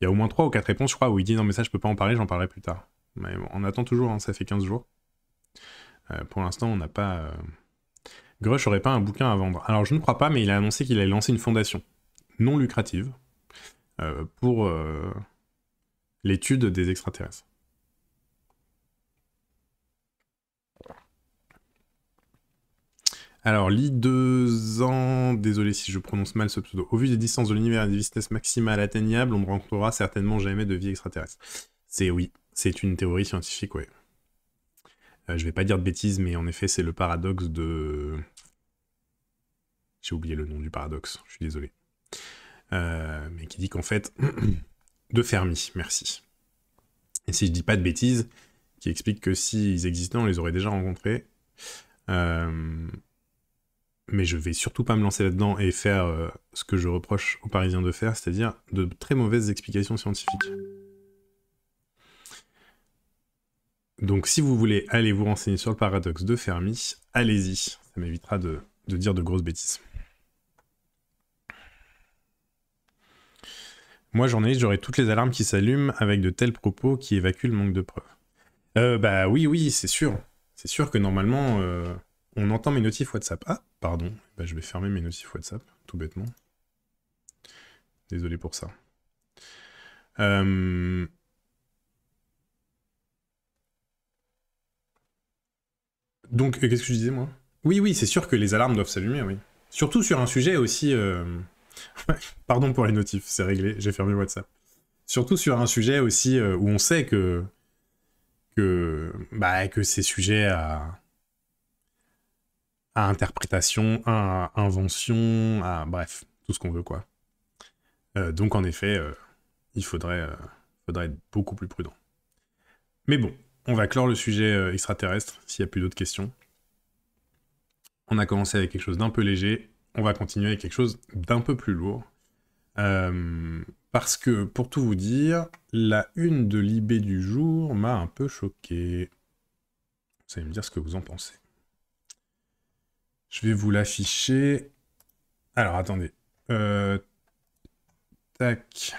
il y a au moins 3 ou 4 réponses, je crois, où il dit non mais ça je peux pas en parler, j'en parlerai plus tard. Mais on attend toujours, hein, ça fait 15 jours. Pour l'instant, on n'a pas. Grush aurait pas un bouquin à vendre. Alors je ne crois pas, mais il a annoncé qu'il allait lancer une fondation non lucrative euh, pour euh, l'étude des extraterrestres. Alors, lit deux ans, désolé si je prononce mal ce pseudo. Au vu des distances de l'univers et des vitesses maximales atteignables, on ne rencontrera certainement jamais de vie extraterrestre. C'est oui, c'est une théorie scientifique, ouais. Euh, je vais pas dire de bêtises, mais en effet, c'est le paradoxe de. J'ai oublié le nom du paradoxe, je suis désolé. Euh, mais qui dit qu'en fait. de Fermi, merci. Et si je dis pas de bêtises, qui explique que s'ils existaient, on les aurait déjà rencontrés. Euh, mais je vais surtout pas me lancer là-dedans et faire ce que je reproche aux Parisiens de faire, c'est-à-dire de très mauvaises explications scientifiques. Donc si vous voulez aller vous renseigner sur le paradoxe de Fermi, allez-y. Ça m'évitera de, dire de grosses bêtises. Moi, journaliste, j'aurai toutes les alarmes qui s'allument avec de tels propos qui évacuent le manque de preuves. Euh, bah oui, oui, c'est sûr. C'est sûr que normalement, euh, on entend mes notifs WhatsApp. Ah, pardon. Bah, je vais fermer mes notifs WhatsApp, tout bêtement. Désolé pour ça. Euh, Donc, euh, qu'est-ce que je disais, moi? Oui, oui, c'est sûr que les alarmes doivent s'allumer, oui. Surtout sur un sujet aussi... Euh, pardon pour les notifs, c'est réglé, j'ai fermé WhatsApp. Surtout sur un sujet aussi euh, où on sait que... que, bah, que c'est sujet à... à interprétation, à invention, à... bref, tout ce qu'on veut, quoi. donc, en effet, il faudrait, faudrait être beaucoup plus prudent. Mais bon, on va clore le sujet euh, extraterrestre s'il n'y a plus d'autres questions. On a commencé avec quelque chose d'un peu léger, on va continuer avec quelque chose d'un peu plus lourd. Euh, parce que, pour tout vous dire, la une de l'IB du jour m'a un peu choqué. Vous allez me dire ce que vous en pensez. Je vais vous l'afficher. Alors, attendez. Euh, tac.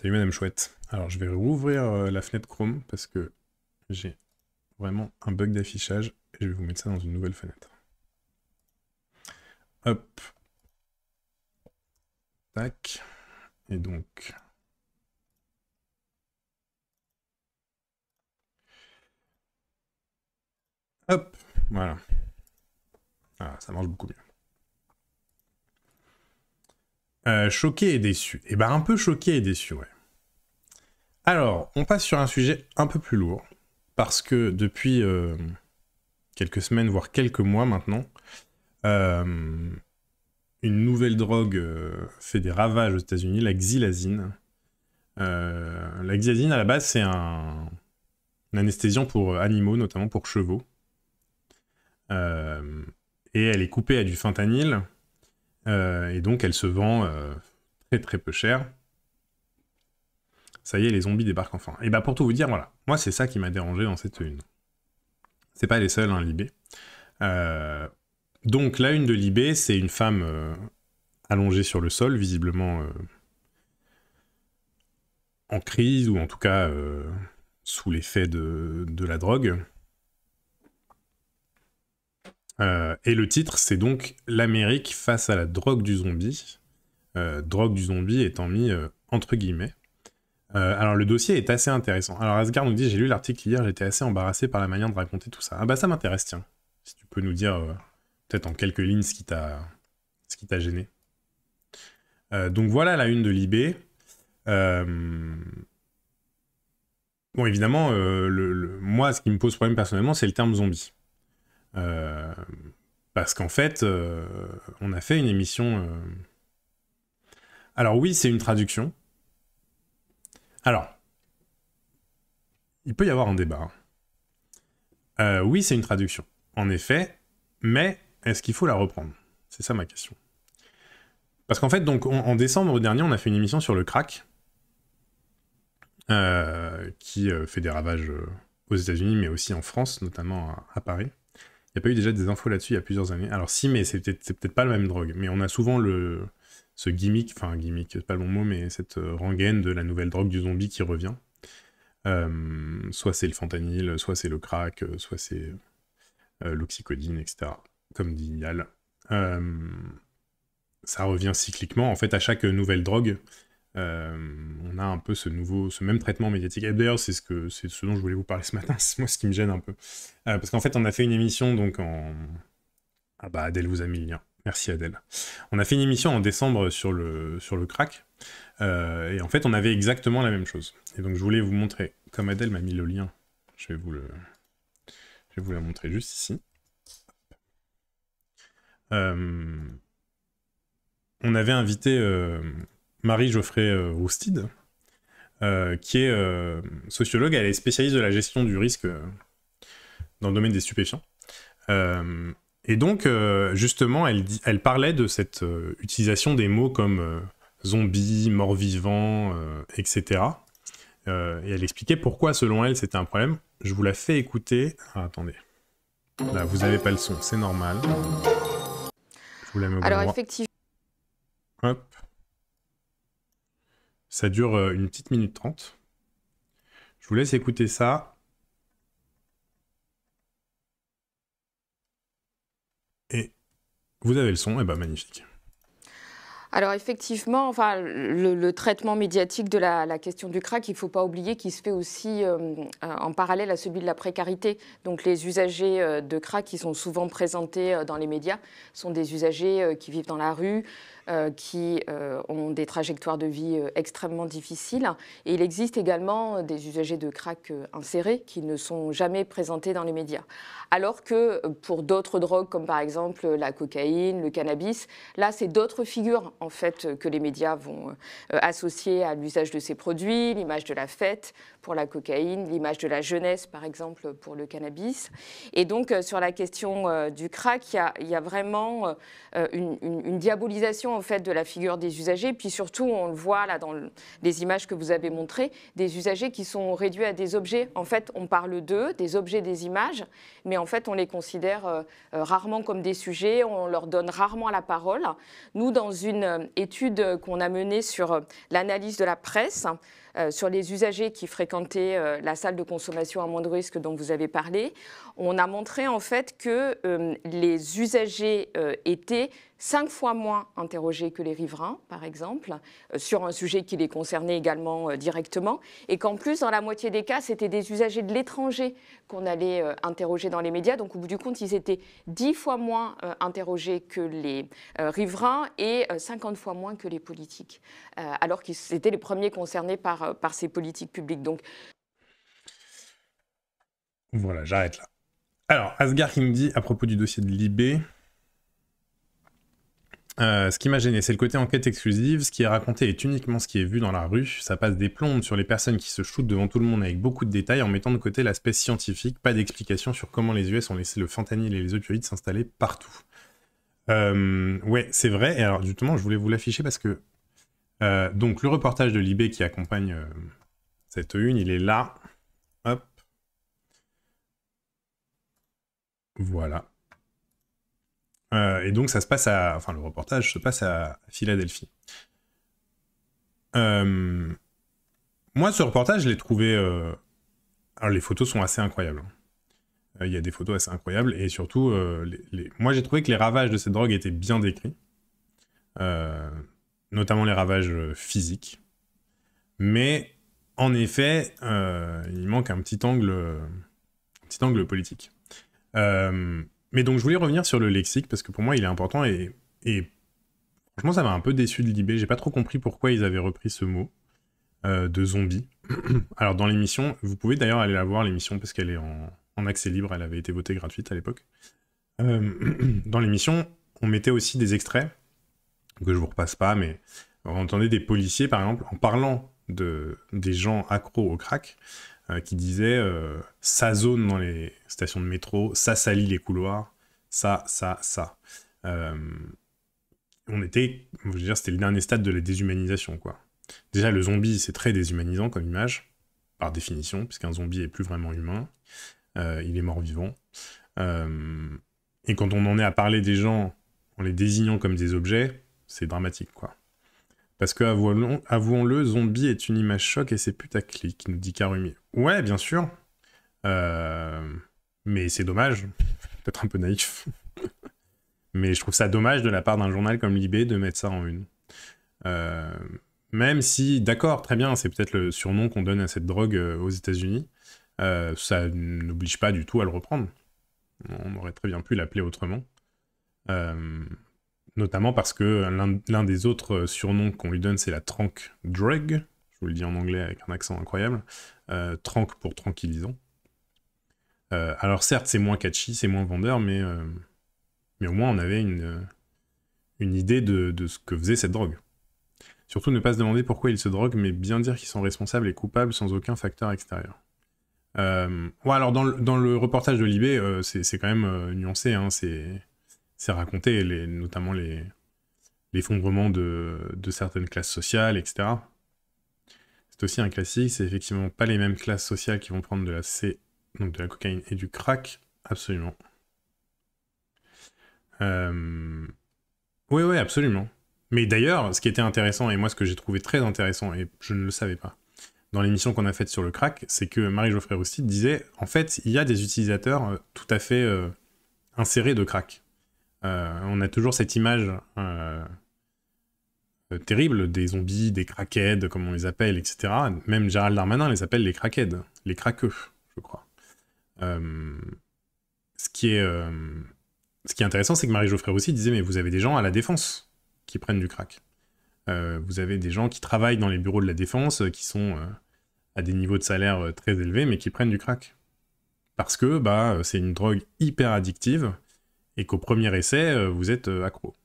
Salut Madame Chouette. Alors je vais rouvrir euh, la fenêtre Chrome parce que j'ai vraiment un bug d'affichage et je vais vous mettre ça dans une nouvelle fenêtre. Hop. Tac. Et donc... Hop. Voilà. Ah, ça marche beaucoup mieux. Euh, choqué et déçu. Eh ben un peu choqué et déçu, ouais. Alors, on passe sur un sujet un peu plus lourd, parce que depuis euh, quelques semaines, voire quelques mois maintenant, euh, une nouvelle drogue fait des ravages aux États-Unis, la xylazine. la xylazine, à la base, c'est un, un, anesthésiant pour animaux, notamment pour chevaux. et elle est coupée à du fentanyl, et donc elle se vend euh, très très peu cher. Ça y est, les zombies débarquent enfin. Et bah pour tout vous dire, voilà, moi c'est ça qui m'a dérangé dans cette une. C'est pas les seuls, hein, Libé. Euh, donc la une de Libé, c'est une femme allongée sur le sol, visiblement en crise, ou en tout cas sous l'effet de, la drogue. Et le titre, c'est donc L'Amérique face à la drogue du zombie. drogue du zombie étant mis entre guillemets. alors le dossier est assez intéressant. Alors Asgard nous dit j'ai lu l'article hier, j'étais assez embarrassé par la manière de raconter tout ça. Ah bah ça m'intéresse tiens. Si tu peux nous dire peut-être en quelques lignes ce qui t'a gêné. donc voilà la une de. Euh, bon, évidemment, euh, moi, ce qui me pose problème personnellement, c'est le terme zombie. Euh, parce qu'en fait, on a fait une émission. Alors, oui, c'est une traduction. Alors, il peut y avoir un débat. Oui, c'est une traduction, en effet, mais est-ce qu'il faut la reprendre? C'est ça ma question. Parce qu'en fait, donc, en décembre dernier, on a fait une émission sur le crack. Euh, qui euh, fait des ravages euh, aux États-Unis, mais aussi en France, notamment à, Paris. Il n'y a pas eu déjà des infos là-dessus il y a plusieurs années. Alors si, mais c'est peut-être pas la même drogue. Mais on a souvent le, ce gimmick, enfin gimmick, c'est pas le bon mot, mais cette rengaine de la nouvelle drogue du zombie qui revient. soit c'est le fentanyl, soit c'est le crack, soit c'est l'oxycodine, etc. Comme dit Yal. ça revient cycliquement. En fait, à chaque nouvelle drogue, euh, on a un peu ce nouveau, ce même traitement médiatique. Et d'ailleurs, c'est ce que, c'est ce dont je voulais vous parler ce matin. C'est moi ce qui me gêne un peu, euh, parce qu'en fait, on a fait une émission donc en, ah bah Adèle vous a mis le lien. Merci Adèle. On a fait une émission en décembre sur le sur le crack, euh, et en fait, on avait exactement la même chose. Et donc, je voulais vous montrer. Comme Adèle m'a mis le lien, je vais vous le, je vais vous la montrer juste ici. on avait invité Marie-Geoffrey euh, Roustide, euh, qui est euh, sociologue, elle est spécialiste de la gestion du risque dans le domaine des stupéfiants. et donc, justement, elle, elle, parlait de cette utilisation des mots comme zombie, mort-vivant, etc. et elle expliquait pourquoi, selon elle, c'était un problème. Je vous la fais écouter. Ah, attendez. Là, vous n'avez pas le son, c'est normal. Je vous la mets Alors, effectivement. Hop. Ça dure euh, une petite minute trente. Je vous laisse écouter ça. Et vous avez le son, et eh ben magnifique. Alors effectivement, enfin, le, traitement médiatique de la, question du crack, il ne faut pas oublier qu'il se fait aussi euh, euh, en parallèle à celui de la précarité. Donc les usagers de crack qui sont souvent présentés dans les médias sont des usagers qui vivent dans la rue, euh, qui euh, ont des trajectoires de vie euh, extrêmement difficiles. Et il existe également des usagers de crack insérés qui ne sont jamais présentés dans les médias. Alors que pour d'autres drogues, comme par exemple la cocaïne, le cannabis, là, c'est d'autres figures en fait que les médias vont associer à l'usage de ces produits, l'image de la fête pour la cocaïne, l'image de la jeunesse, par exemple, pour le cannabis. Et donc, sur la question du crack, il y, a, vraiment une, une diabolisation en fait de la figure des usagers. Puis surtout, on le voit là dans les images que vous avez montrées, des usagers qui sont réduits à des objets. En fait, on parle d'eux, des objets, des images, mais en fait, on les considère euh, euh, rarement comme des sujets. On leur donne rarement la parole. Nous, dans une euh, étude qu'on a menée sur l'analyse de la presse, sur les usagers qui fréquentaient la salle de consommation à moindre risque dont vous avez parlé, on a montré en fait que les usagers étaient cinq fois moins interrogés que les riverains, par exemple, euh, sur un sujet qui les concernait également euh, directement, et qu'en plus, dans la moitié des cas, c'était des usagers de l'étranger qu'on allait euh, interroger dans les médias. Donc, au bout du compte, ils étaient dix fois moins interrogés que les riverains et 50 fois moins que les politiques, alors qu'ils étaient les premiers concernés par, par ces politiques publiques. Donc, voilà, j'arrête là. Alors, Asgar qui me dit à propos du dossier de Libé, euh, ce qui m'a gêné, c'est le côté enquête exclusive. Ce qui est raconté est uniquement ce qui est vu dans la rue. Ça passe des plombes sur les personnes qui se shootent devant tout le monde avec beaucoup de détails en mettant de côté l'aspect scientifique. Pas d'explication sur comment les US ont laissé le fentanyl et les opioïdes s'installer partout. Euh, ouais, c'est vrai. Et alors, justement, je voulais vous l'afficher parce que. Euh, donc, le reportage de Libé qui accompagne cette une, il est là. Hop. Voilà. Euh, et donc ça se passe à, enfin le reportage se passe à Philadelphie. Euh, moi, ce reportage, je l'ai trouvé euh, alors les photos sont assez incroyables. Il y a des photos assez incroyables et surtout, moi j'ai trouvé que les ravages de cette drogue étaient bien décrits, notamment les ravages physiques. Mais en effet, il manque un petit angle, un petit angle politique. Mais donc je voulais revenir sur le lexique parce que pour moi il est important et, franchement ça m'a un peu déçu de Libé. J'ai pas trop compris pourquoi ils avaient repris ce mot. Euh, de zombies. Alors dans l'émission, vous pouvez d'ailleurs aller la voir l'émission parce qu'elle est en, accès libre, elle avait été votée gratuite à l'époque. Euh, dans l'émission, on mettait aussi des extraits que je vous repasse pas, mais on entendait des policiers par exemple en parlant de des gens accros au crack euh, qui disaient ça zone dans les stations de métro, ça salit les couloirs, ça, ça, ça. on était, je veux dire, c'était le dernier stade de la déshumanisation, quoi. Déjà, le zombie, c'est très déshumanisant comme image, par définition, puisqu'un zombie est plus vraiment humain. Euh, il est mort-vivant. Euh, et quand on en est à parler des gens en les désignant comme des objets, c'est dramatique, quoi. Parce que, avouons-le, zombie est une image choc et c'est putaclic, nous dit Karumi. Ouais, bien sûr. Euh, mais c'est dommage. Peut-être un peu naïf. mais je trouve ça dommage de la part d'un journal comme Libé de mettre ça en une. Euh, même si, d'accord, très bien, c'est peut-être le surnom qu'on donne à cette drogue euh, aux États-Unis, ça n'oblige pas du tout à le reprendre. On aurait très bien pu l'appeler autrement. Notamment parce que l'un des autres surnoms qu'on lui donne, c'est la trank drug. Je vous le dis en anglais avec un accent incroyable. trank pour tranquillisant. alors certes, c'est moins catchy, c'est moins vendeur, mais, mais au moins on avait une, idée de, ce que faisait cette drogue. Surtout ne pas se demander pourquoi ils se droguent, mais bien dire qu'ils sont responsables et coupables sans aucun facteur extérieur. Euh, ouais, alors dans le, reportage de Libé, euh, c'est quand même euh, nuancé, hein, c'est raconté, les, notamment l'effondrement de, certaines classes sociales, etc. C'est aussi un classique, c'est effectivement pas les mêmes classes sociales qui vont prendre de la C, donc de la cocaïne et du crack, absolument. Oui, oui, absolument. Mais d'ailleurs, ce qui était intéressant, et moi ce que j'ai trouvé très intéressant, et je ne le savais pas, dans l'émission qu'on a faite sur le crack, c'est que Marie-Geoffrey Roussy disait, en fait, il y a des utilisateurs euh, tout à fait euh, insérés de crack. Euh, on a toujours cette image terrible des zombies, des crackheads, comme on les appelle, etc. Même Gérald Darmanin les appelle les crackheads, les craqueux, je crois. ce, qui est, intéressant, c'est que Marie-Geoffrey Roussy disait, mais vous avez des gens à la défense qui prennent du crack. Euh, vous avez des gens qui travaillent dans les bureaux de la défense, euh, qui sont euh, à des niveaux de salaire très élevés, mais qui prennent du crack. Parce que bah, c'est une drogue hyper addictive, et qu'au premier essai, vous êtes accro.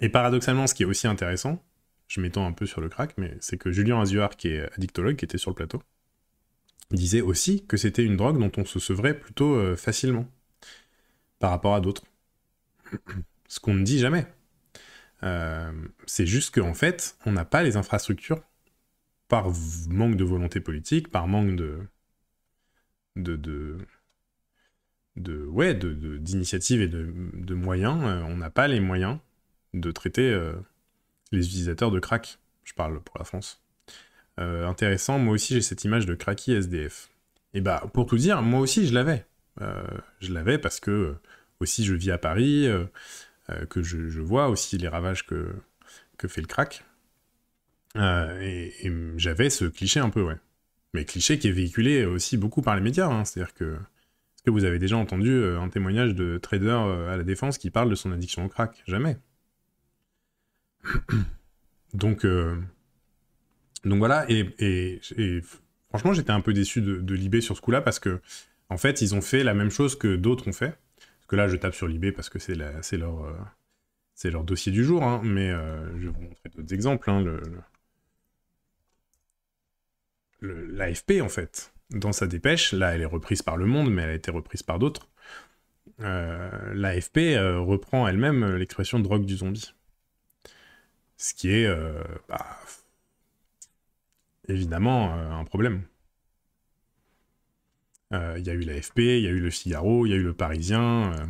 Et paradoxalement, ce qui est aussi intéressant, je m'étends un peu sur le crack, mais c'est que Julien Azuard, qui est addictologue, qui était sur le plateau, disait aussi que c'était une drogue dont on se sevrait plutôt facilement par rapport à d'autres ce qu'on ne dit jamais. Euh, c'est juste qu'en fait, on n'a pas les infrastructures par manque de volonté politique, par manque de. de, de ouais, d'initiatives et de, moyens. Euh, on n'a pas les moyens de traiter euh, les utilisateurs de crack. Je parle pour la France. intéressant, moi aussi j'ai cette image de cracky SDF. Et bah, pour tout dire, moi aussi je l'avais. je l'avais parce que aussi je vis à Paris, euh, que je, vois aussi les ravages que, que fait le crack. Euh, et, j'avais ce cliché un peu, ouais. Mais cliché qui est véhiculé aussi beaucoup par les médias. Hein. C'est-à-dire que, que vous avez déjà entendu euh, un témoignage de trader à la défense qui parle de son addiction au crack Jamais. donc, donc voilà, et, franchement, j'étais un peu déçu de, Libé sur ce coup-là parce que, en fait, ils ont fait la même chose que d'autres ont fait que là, je tape sur l'eBay parce que c'est leur, euh, dossier du jour, hein, mais euh, je vais vous montrer d'autres exemples. Hein, L'AFP, en fait, dans sa dépêche, là, elle est reprise par Le Monde, mais elle a été reprise par d'autres. Euh, L'AFP reprend elle-même l'expression drogue du zombie. Ce qui est bah, évidemment un problème. Euh, il y a eu l'AFP, il y a eu le Figaro, il y a eu le Parisien. Euh.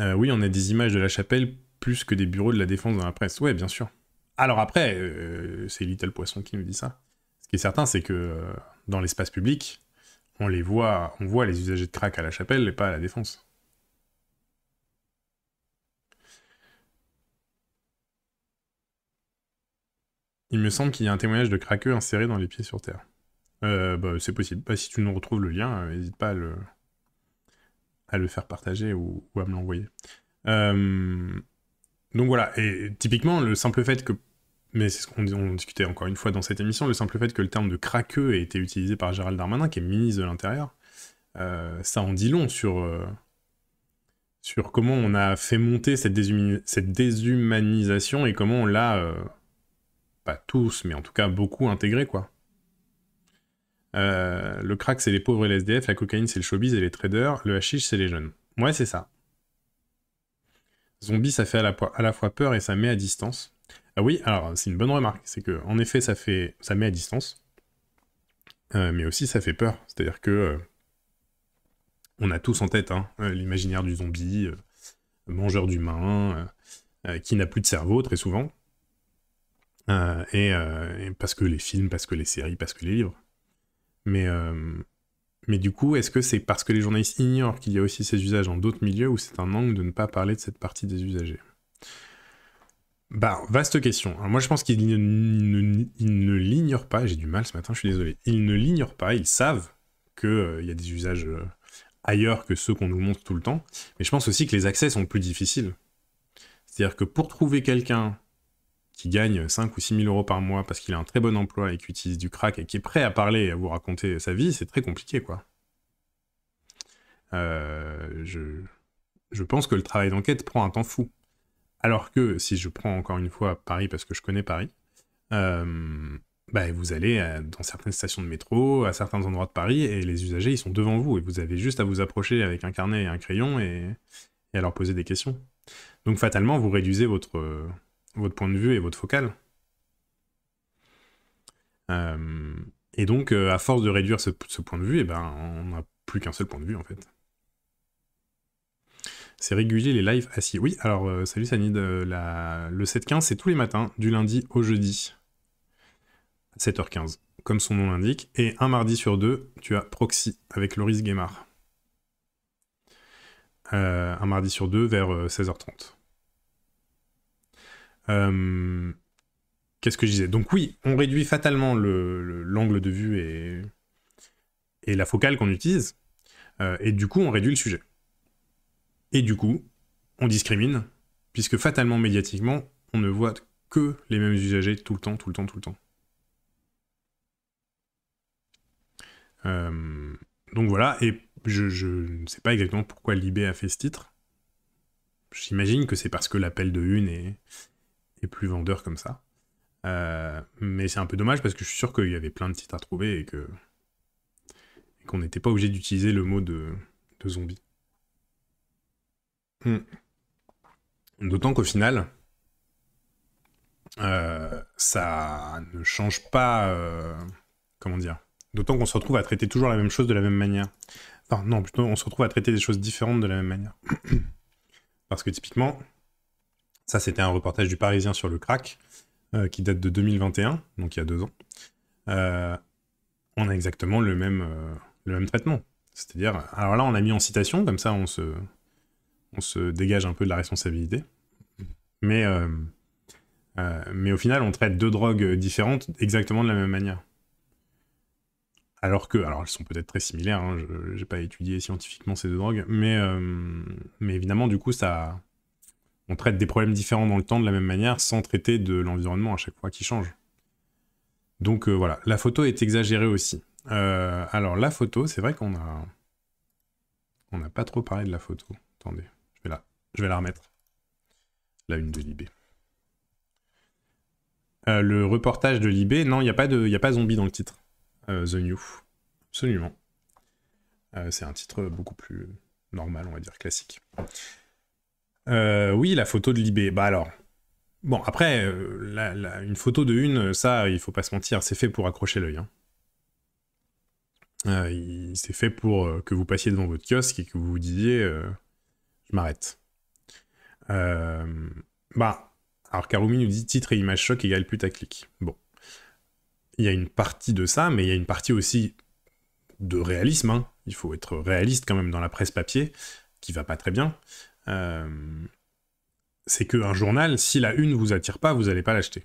Euh, oui, on a des images de la chapelle plus que des bureaux de la défense dans la presse. Ouais, bien sûr. Alors après, euh, c'est Little Poisson qui nous dit ça. Certain, c'est que euh, dans l'espace public, on les voit, on voit les usagers de crack à la chapelle et pas à la défense. Il me semble qu'il y a un témoignage de craqueux inséré dans les pieds sur terre. Euh, bah, c'est possible. Bah, si tu nous retrouves le lien, n'hésite pas à le, à le faire partager ou, à me l'envoyer. donc voilà, et typiquement, le simple fait que mais c'est ce qu'on discutait encore une fois dans cette émission, le simple fait que le terme de craqueux ait été utilisé par Gérald Darmanin, qui est ministre de l'Intérieur, euh, ça en dit long sur, euh, sur comment on a fait monter cette, déshumanisation et comment on l'a, euh, pas tous, mais en tout cas beaucoup intégré, quoi. le crack, c'est les pauvres et les SDF, la cocaïne, c'est le showbiz et les traders, le hashish, c'est les jeunes. Ouais, c'est ça. Zombie, ça fait à la fois peur et ça met à distance. Ah oui, alors c'est une bonne remarque, c'est que en effet ça fait, ça met à distance, euh, mais aussi ça fait peur. C'est-à-dire que euh, on a tous en tête hein, euh, l'imaginaire du zombie, mangeur d'humains, qui n'a plus de cerveau très souvent, et, parce que les films, parce que les séries, parce que les livres. Mais mais du coup, est-ce que c'est parce que les journalistes ignorent qu'il y a aussi ces usages dans d'autres milieux ou c'est un manque de ne pas parler de cette partie des usagers? Bah, vaste question. moi, je pense qu'ils ne, l'ignorent pas. J'ai du mal ce matin, je suis désolé. Ils ne l'ignorent pas. Ils savent qu'il euh, y a des usages euh, ailleurs que ceux qu'on nous montre tout le temps. Mais je pense aussi que les accès sont plus difficiles. C'est-à-dire que pour trouver quelqu'un qui gagne 5 ou 6 000 euros par mois parce qu'il a un très bon emploi et qui utilise du crack et qui est prêt à parler et à vous raconter sa vie, c'est très compliqué, quoi. Euh, je, je pense que le travail d'enquête prend un temps fou. Alors que si je prends encore une fois Paris parce que je connais Paris, euh, bah, vous allez euh, dans certaines stations de métro, à certains endroits de Paris, et les usagers, ils sont devant vous, et vous avez juste à vous approcher avec un carnet et un crayon et, à leur poser des questions. Donc fatalement, vous réduisez votre, point de vue et votre focale. Euh, et donc, à force de réduire ce, point de vue, et eh ben, on n'a plus qu'un seul point de vue, en fait. C'est régulier les lives assis. Oui, alors euh, salut Sanid, euh, le 7-15 c'est tous les matins, du lundi au jeudi, à 7h15, comme son nom l'indique. Et un mardi sur deux, tu as Proxy avec Loris Guémard. Euh, un mardi sur deux vers 16h30. Qu'est-ce que je disais? Donc oui, on réduit fatalement l'angle de vue et la focale qu'on utilise. et du coup, on réduit le sujet. Et du coup, on discrimine, puisque fatalement médiatiquement, on ne voit que les mêmes usagers tout le temps, tout le temps, tout le temps. Euh, donc voilà, et je, ne sais pas exactement pourquoi Libé a fait ce titre. J'imagine que c'est parce que l'appel de une est, plus vendeur comme ça. Euh, mais c'est un peu dommage parce que je suis sûr qu'il y avait plein de titres à trouver et que qu'on n'était pas obligé d'utiliser le mot de zombie. Hmm. D'autant qu'au final, euh, ça ne change pas. Euh, comment dire D'autant qu'on se retrouve à traiter toujours la même chose de la même manière. Enfin, non, plutôt, on se retrouve à traiter des choses différentes de la même manière. Parce que typiquement, ça c'était un reportage du Parisien sur le crack, euh, qui date de 2021, donc il y a deux ans. on a exactement le même, le même traitement. C'est-à-dire, alors là on a mis en citation, comme ça on se, on se dégage un peu de la responsabilité. Mais, euh, euh, mais au final, on traite deux drogues différentes exactement de la même manière. Alors que, alors elles sont peut-être très similaires, hein, je n'ai pas étudié scientifiquement ces deux drogues, mais, euh, mais évidemment, du coup, ça, on traite des problèmes différents dans le temps de la même manière sans traiter de l'environnement à chaque fois qui change. Donc voilà, la photo est exagérée aussi. alors la photo, c'est vrai qu'on a, on n'a pas trop parlé de la photo. Attendez. Je vais la remettre. La une de Libé. Euh, le reportage de Libé, non, il n'y a, pas de, a pas zombie dans le titre. Euh, The New. Absolument. Euh, c'est un titre beaucoup plus normal, on va dire, classique. oui, la photo de Libé. Bah alors. Bon, après, une photo de une, ça, il faut pas se mentir, c'est fait pour accrocher l'œil. Hein. c'est fait pour que vous passiez devant votre kiosque et que vous vous disiez je m'arrête. Euh, bah, Alors Karumi nous dit titre et image choc égale putaclic. Bon. Il y a une partie de ça, mais il y a une partie aussi de réalisme. Hein. Il faut être réaliste quand même dans la presse papier, qui va pas très bien. Euh, c'est qu'un journal, si la une vous attire pas, vous n'allez pas l'acheter.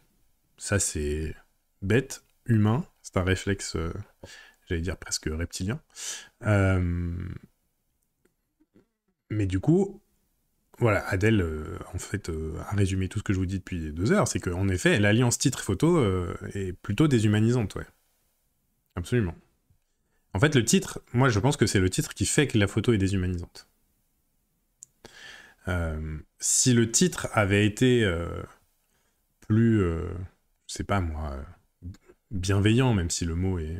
Ça, c'est bête, humain, c'est un réflexe, euh, j'allais dire presque reptilien. Mais du coup, voilà, Adèle, euh, en fait, a résumé tout ce que je vous dis depuis deux heures, c'est qu'en effet, l'alliance titre-photo est plutôt déshumanisante, ouais. Absolument. En fait, le titre, moi je pense que c'est le titre qui fait que la photo est déshumanisante. si le titre avait été plus, je sais pas moi, bienveillant, même si le mot est,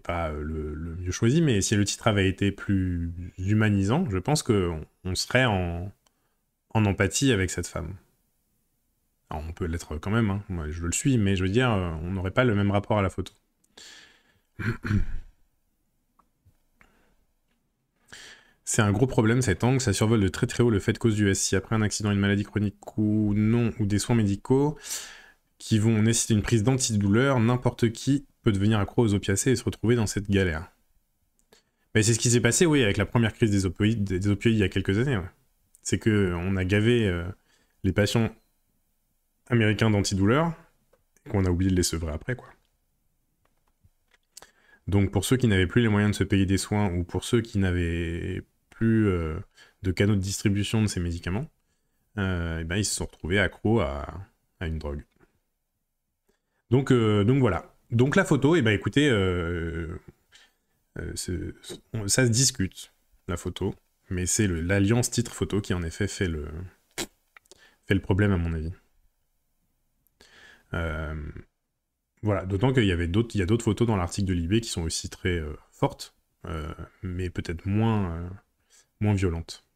pas euh, le, mieux choisi, mais si le titre avait été plus humanisant, je pense qu'on on serait en, empathie avec cette femme. on peut l'être quand même, hein. moi je le suis, mais je veux dire, euh, on n'aurait pas le même rapport à la photo. C'est un gros problème cet angle, ça survole de très très haut le fait cause du Si après un accident, une maladie chronique ou non, ou des soins médicaux, qui vont nécessiter une prise d'antidouleur, n'importe qui peut devenir accro aux opiacés et se retrouver dans cette galère. Mais c'est ce qui s'est passé, oui, avec la première crise des opioïdes, des opioïdes il y a quelques années. C'est que on a gavé euh, les patients américains d'antidouleur et qu'on a oublié de les sevrer après, quoi. Donc pour ceux qui n'avaient plus les moyens de se payer des soins ou pour ceux qui n'avaient plus euh, de canaux de distribution de ces médicaments, euh, eh ben, ils se sont retrouvés accros à une drogue. Donc, donc voilà. Donc la photo, eh ben écoutez, euh, euh, ça se discute, la photo, mais c'est l'alliance titre-photo qui en effet fait le, fait le problème à mon avis. voilà, d'autant qu'il y avait d'autres, il y a d'autres photos dans l'article de Libé qui sont aussi très fortes, mais peut-être moins, moins violentes.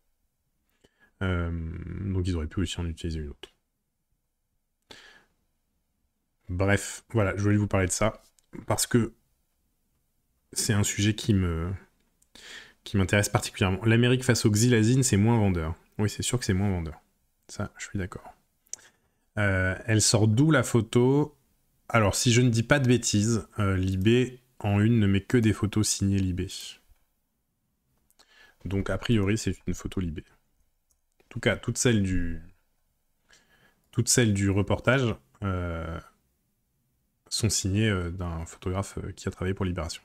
donc ils auraient pu aussi en utiliser une autre. Bref, voilà, je voulais vous parler de ça parce que c'est un sujet qui m'intéresse particulièrement. L'Amérique face au xylazine, c'est moins vendeur. Oui, c'est sûr que c'est moins vendeur. Ça, je suis d'accord. Euh, elle sort d'où la photo? Alors, si je ne dis pas de bêtises, euh, Libé en une ne met que des photos signées Libé. Donc, a priori, c'est une photo Libé. En tout cas, toutes celles du, toutes celles du reportage, euh, sont signés euh, d'un photographe euh, qui a travaillé pour Libération.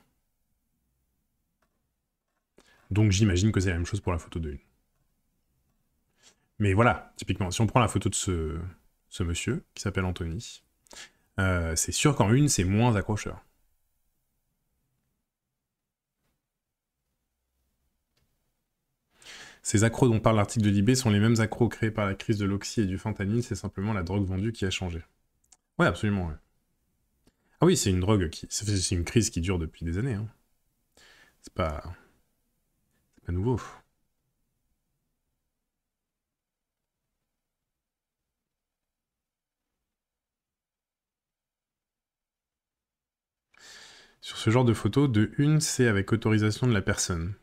Donc j'imagine que c'est la même chose pour la photo de une. Mais voilà, typiquement, si on prend la photo de ce, monsieur, qui s'appelle Anthony, euh, c'est sûr qu'en une, c'est moins accrocheur. Ces accros dont parle l'article de Libé sont les mêmes accros créés par la crise de l'oxy et du fentanyl, c'est simplement la drogue vendue qui a changé. Ouais, absolument. Ah oui, c'est une drogue qui. C'est une crise qui dure depuis des années. Hein. C'est pas. C'est pas nouveau. Sur ce genre de photo, de une, c'est avec autorisation de la personne.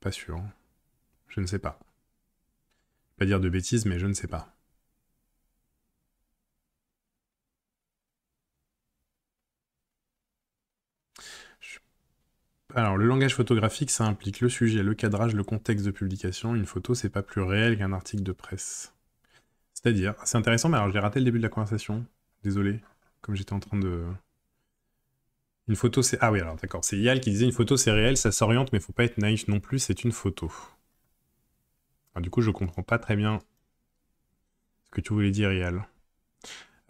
Pas sûr. Je ne sais pas. Pas dire de bêtises, mais je ne sais pas. Alors, le langage photographique, ça implique le sujet, le cadrage, le contexte de publication. Une photo, c'est pas plus réel qu'un article de presse. C'est-à-dire, c'est intéressant, mais alors j'ai raté le début de la conversation. Désolé, comme j'étais en train de. Une photo, c'est. Ah oui, alors d'accord. C'est Yal qui disait une photo, c'est réel, ça s'oriente, mais faut pas être naïf non plus, c'est une photo. Du coup, je comprends pas très bien ce que tu voulais dire, Yal.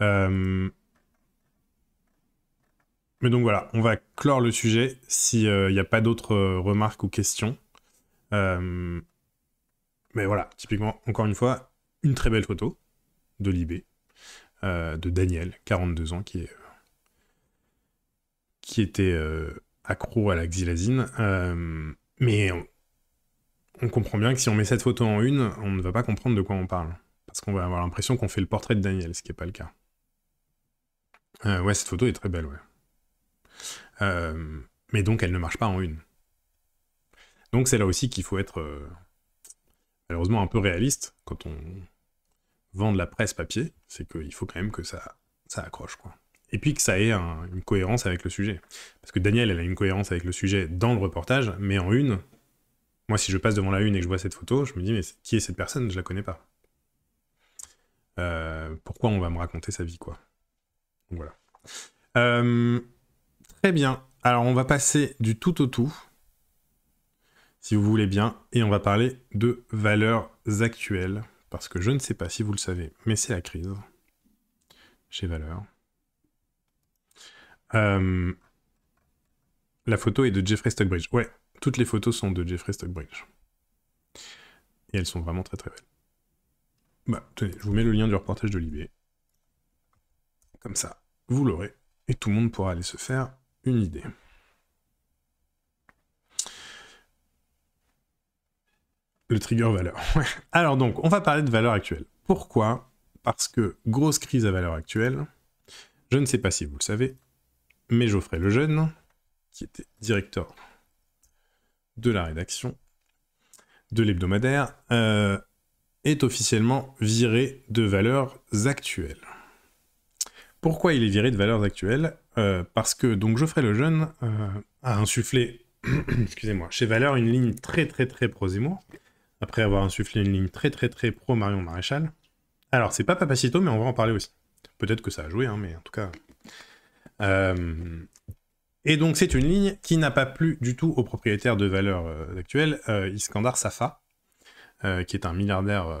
Euh, mais donc voilà, on va clore le sujet s'il n'y euh, a pas d'autres euh, remarques ou questions. Euh, mais voilà, typiquement, encore une fois, une très belle photo de Libé, de Daniel, 42 ans, qui, est, qui était accro à la xylazine. mais on, on, comprend bien que si on met cette photo en une, on ne va pas comprendre de quoi on parle. Parce qu'on va avoir l'impression qu'on fait le portrait de Daniel, ce qui n'est pas le cas. ouais, cette photo est très belle, ouais. Euh, mais donc elle ne marche pas en une. Donc c'est là aussi qu'il faut être euh, malheureusement un peu réaliste quand on, vendre la presse papier, c'est qu'il faut quand même que ça, ça accroche, quoi. Et puis que ça ait une cohérence avec le sujet. Parce que Daniel, elle a une cohérence avec le sujet dans le reportage, mais en une, moi, si je passe devant la une et que je vois cette photo, je me dis, mais qui est cette personne? Je la connais pas. Euh, pourquoi on va me raconter sa vie, quoi? Voilà. Euh, très bien. Alors, on va passer du tout au tout, si vous voulez bien, et on va parler de valeurs actuelles, parce que je ne sais pas si vous le savez, mais c'est la crise chez Valeurs. Euh, la photo est de Jeffrey Stockbridge. Ouais, toutes les photos sont de Jeffrey Stockbridge. Et elles sont vraiment très très belles. Bah, tenez, je vous mets le lien du reportage de Libé. Comme ça, vous l'aurez. Et tout le monde pourra aller se faire une idée. Le trigger valeur. Alors donc, on va parler de valeur actuelle. Pourquoi? Parce que grosse crise à valeur actuelle. Je ne sais pas si vous le savez, mais Geoffrey Lejeune, qui était directeur de la rédaction de l'hebdomadaire, euh, est officiellement viré de valeurs actuelles. Pourquoi il est viré de valeurs actuelles euh, Parce que donc Geoffrey Lejeune euh, a insufflé, excusez-moi, chez Valeurs une ligne très très très pro Zemmour, après avoir insufflé une ligne très très très pro Marion Maréchal. Alors c'est pas Papacito, mais on va en parler aussi. Peut-être que ça a joué, hein, mais en tout cas. Euh, et donc c'est une ligne qui n'a pas plu du tout au propriétaire de valeurs actuelles, Iskandar Safa, qui est un milliardaire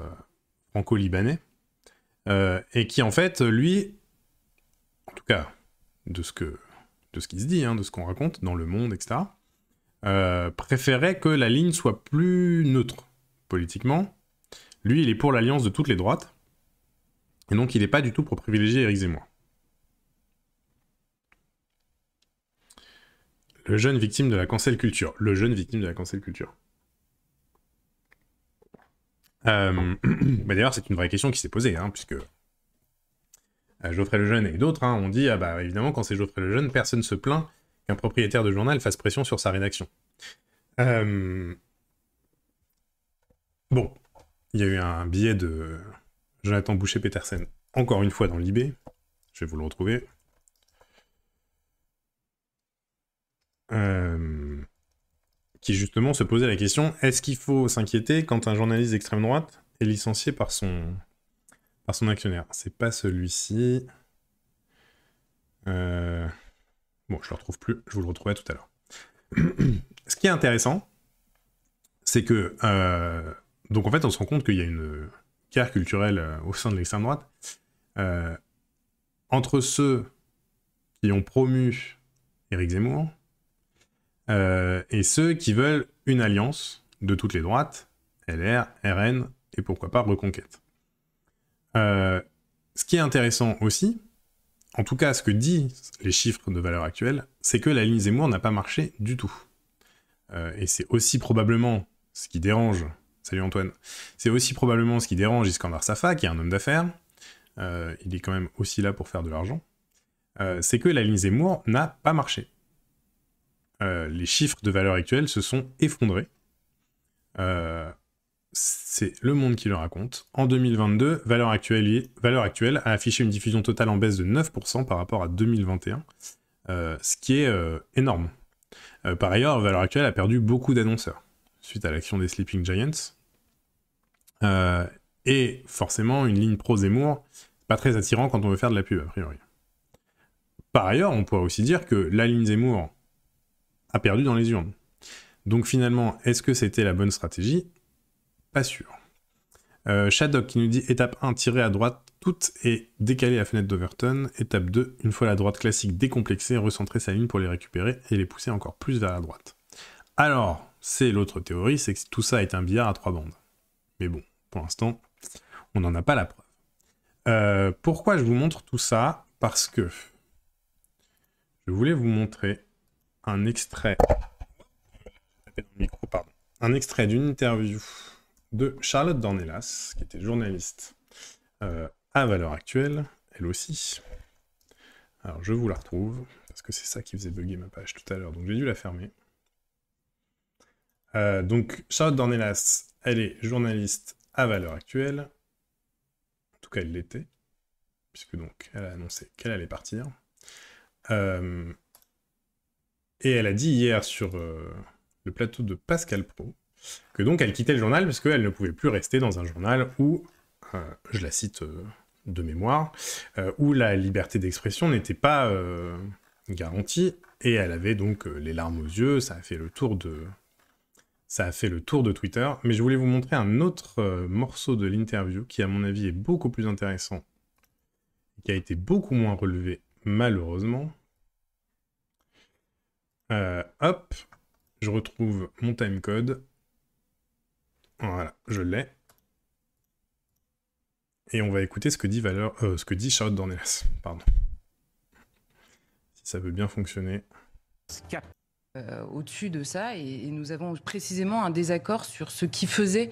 franco-libanais, et qui en fait, lui, de ce que de ce qui se dit, hein, de ce qu'on raconte dans le monde, etc., euh, préférait que la ligne soit plus neutre politiquement. Lui, il est pour l'alliance de toutes les droites, et donc il n'est pas du tout pour privilégier Éric Zemmour. Le jeune victime de la cancel culture. Le jeune victime de la cancel culture. Euh, bah, d'ailleurs, c'est une vraie question qui s'est posée, hein, puisque Geoffrey Lejeune et d'autres, hein, ont dit ah bah évidemment quand c'est Geoffrey Lejeune, personne se plaint qu'un propriétaire de journal fasse pression sur sa rédaction. Euh, bon, il y a eu un billet de Jonathan Boucher-Petersen, encore une fois dans l'IB. Je vais vous le retrouver. Euh, qui justement se posait la question est-ce qu'il faut s'inquiéter quand un journaliste d'extrême droite est licencié par son, son actionnaire. C'est pas celui-ci. Euh, bon, je le retrouve plus, je vous le retrouverai tout à l'heure. Ce qui est intéressant, c'est que... Euh, donc en fait, on se rend compte qu'il y a une guerre culturelle euh, au sein de l'extrême droite. entre ceux qui ont promu Éric Zemmour et ceux qui veulent une alliance de toutes les droites, LR, RN et pourquoi pas Reconquête. Euh, ce qui est intéressant aussi, en tout cas ce que disent les chiffres de valeur actuelle, c'est que la ligne Zemmour n'a pas marché du tout. Euh, et c'est aussi probablement ce qui dérange, salut Antoine, c'est aussi probablement ce qui dérange Iskandar Safa, qui est un homme d'affaires, euh, il est quand même aussi là pour faire de l'argent, c'est que la ligne Zemmour n'a pas marché. les chiffres de valeur actuelle se sont effondrés c'est Le Monde qui le raconte. En 2022, Valeur Actuelle, a affiché une diffusion totale en baisse de 9% par rapport à 2021, euh, ce qui est euh, énorme. Euh, par ailleurs, Valeur Actuelle a perdu beaucoup d'annonceurs suite à l'action des Sleeping Giants. et forcément, une ligne pro-Zemmour, pas très attirant quand on veut faire de la pub, a priori. Par ailleurs, on pourrait aussi dire que la ligne Zemmour a perdu dans les urnes. Donc finalement, est-ce que c'était la bonne stratégie? Pas sûr. Euh, Shadok qui nous dit étape 1, tirer à droite toute et décaler la fenêtre d'Overton. Étape 2, une fois la droite classique décomplexée, recentrer sa ligne pour les récupérer et les pousser encore plus vers la droite. Alors, c'est l'autre théorie, c'est que tout ça est un billard à trois bandes. Mais bon, pour l'instant, on n'en a pas la preuve. Euh, pourquoi je vous montre tout ça? Parce que je voulais vous montrer un extrait. Un extrait d'une interview de Charlotte Dornelas, qui était journaliste euh, à valeur actuelle, elle aussi. Alors je vous la retrouve, parce que c'est ça qui faisait bugger ma page tout à l'heure, donc j'ai dû la fermer. Euh, donc Charlotte Dornelas, elle est journaliste à valeur actuelle. tout cas, elle l'était, puisque donc elle a annoncé qu'elle allait partir. Euh, et elle a dit hier sur le plateau de Pascal Pro que donc elle quittait le journal parce qu'elle ne pouvait plus rester dans un journal où, euh, je la cite de mémoire, où la liberté d'expression n'était pas garantie et elle avait donc les larmes aux yeux, ça a fait le tour de, ça a fait le tour de Twitter, mais je voulais vous montrer un autre euh, morceau de l'interview qui, à mon avis, est beaucoup plus intéressant, qui a été beaucoup moins relevé, malheureusement. Euh, hop, je retrouve mon timecode. Voilà, je l'ai. Et on va écouter ce que dit, Valeur, euh, ce que dit Charlotte Dornelas. Pardon. Si ça veut bien fonctionner. Euh, au-dessus de ça. Et, nous avons précisément un désaccord sur ce qui faisait,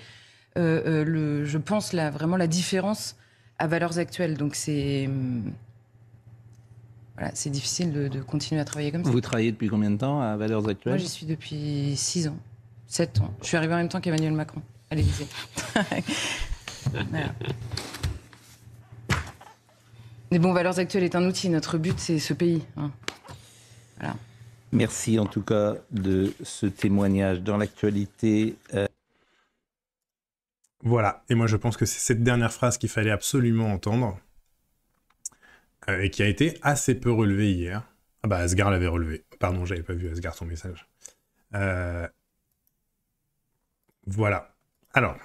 euh, euh, le, je pense, la, vraiment la différence à valeurs actuelles. Donc c'est. Hum, voilà, c'est difficile de, continuer à travailler comme ça. Vous travaillez depuis combien de temps à Valeurs Actuelles? Moi, j'y suis depuis 6 ans, 7 ans. Je suis arrivé en même temps qu'Emmanuel Macron à l'Élysée. Mais bon, Valeurs Actuelles est un outil. Notre but, c'est ce pays. Hein. Voilà. Merci en tout cas de ce témoignage dans l'actualité. Euh, voilà, et moi je pense que c'est cette dernière phrase qu'il fallait absolument entendre euh, et qui a été assez peu relevée hier. Ah bah Asgard l'avait relevé. Pardon, j'avais pas vu Asgard son message. Euh, voilà. Alors,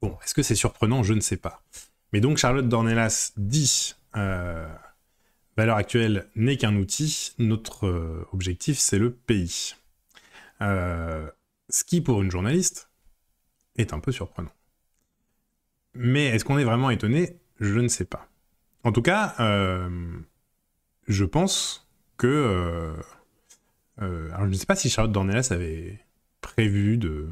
bon, est-ce que c'est surprenant? Je ne sais pas. Mais donc Charlotte Dornelas dit valeur actuelle n'est qu'un outil, notre euh, objectif c'est le pays. Euh, ce qui pour une journaliste est un peu surprenant. Mais est-ce qu'on est vraiment étonné? Je ne sais pas. En tout cas, euh, je pense que... alors je ne sais pas si Charlotte Dornelas avait prévu de,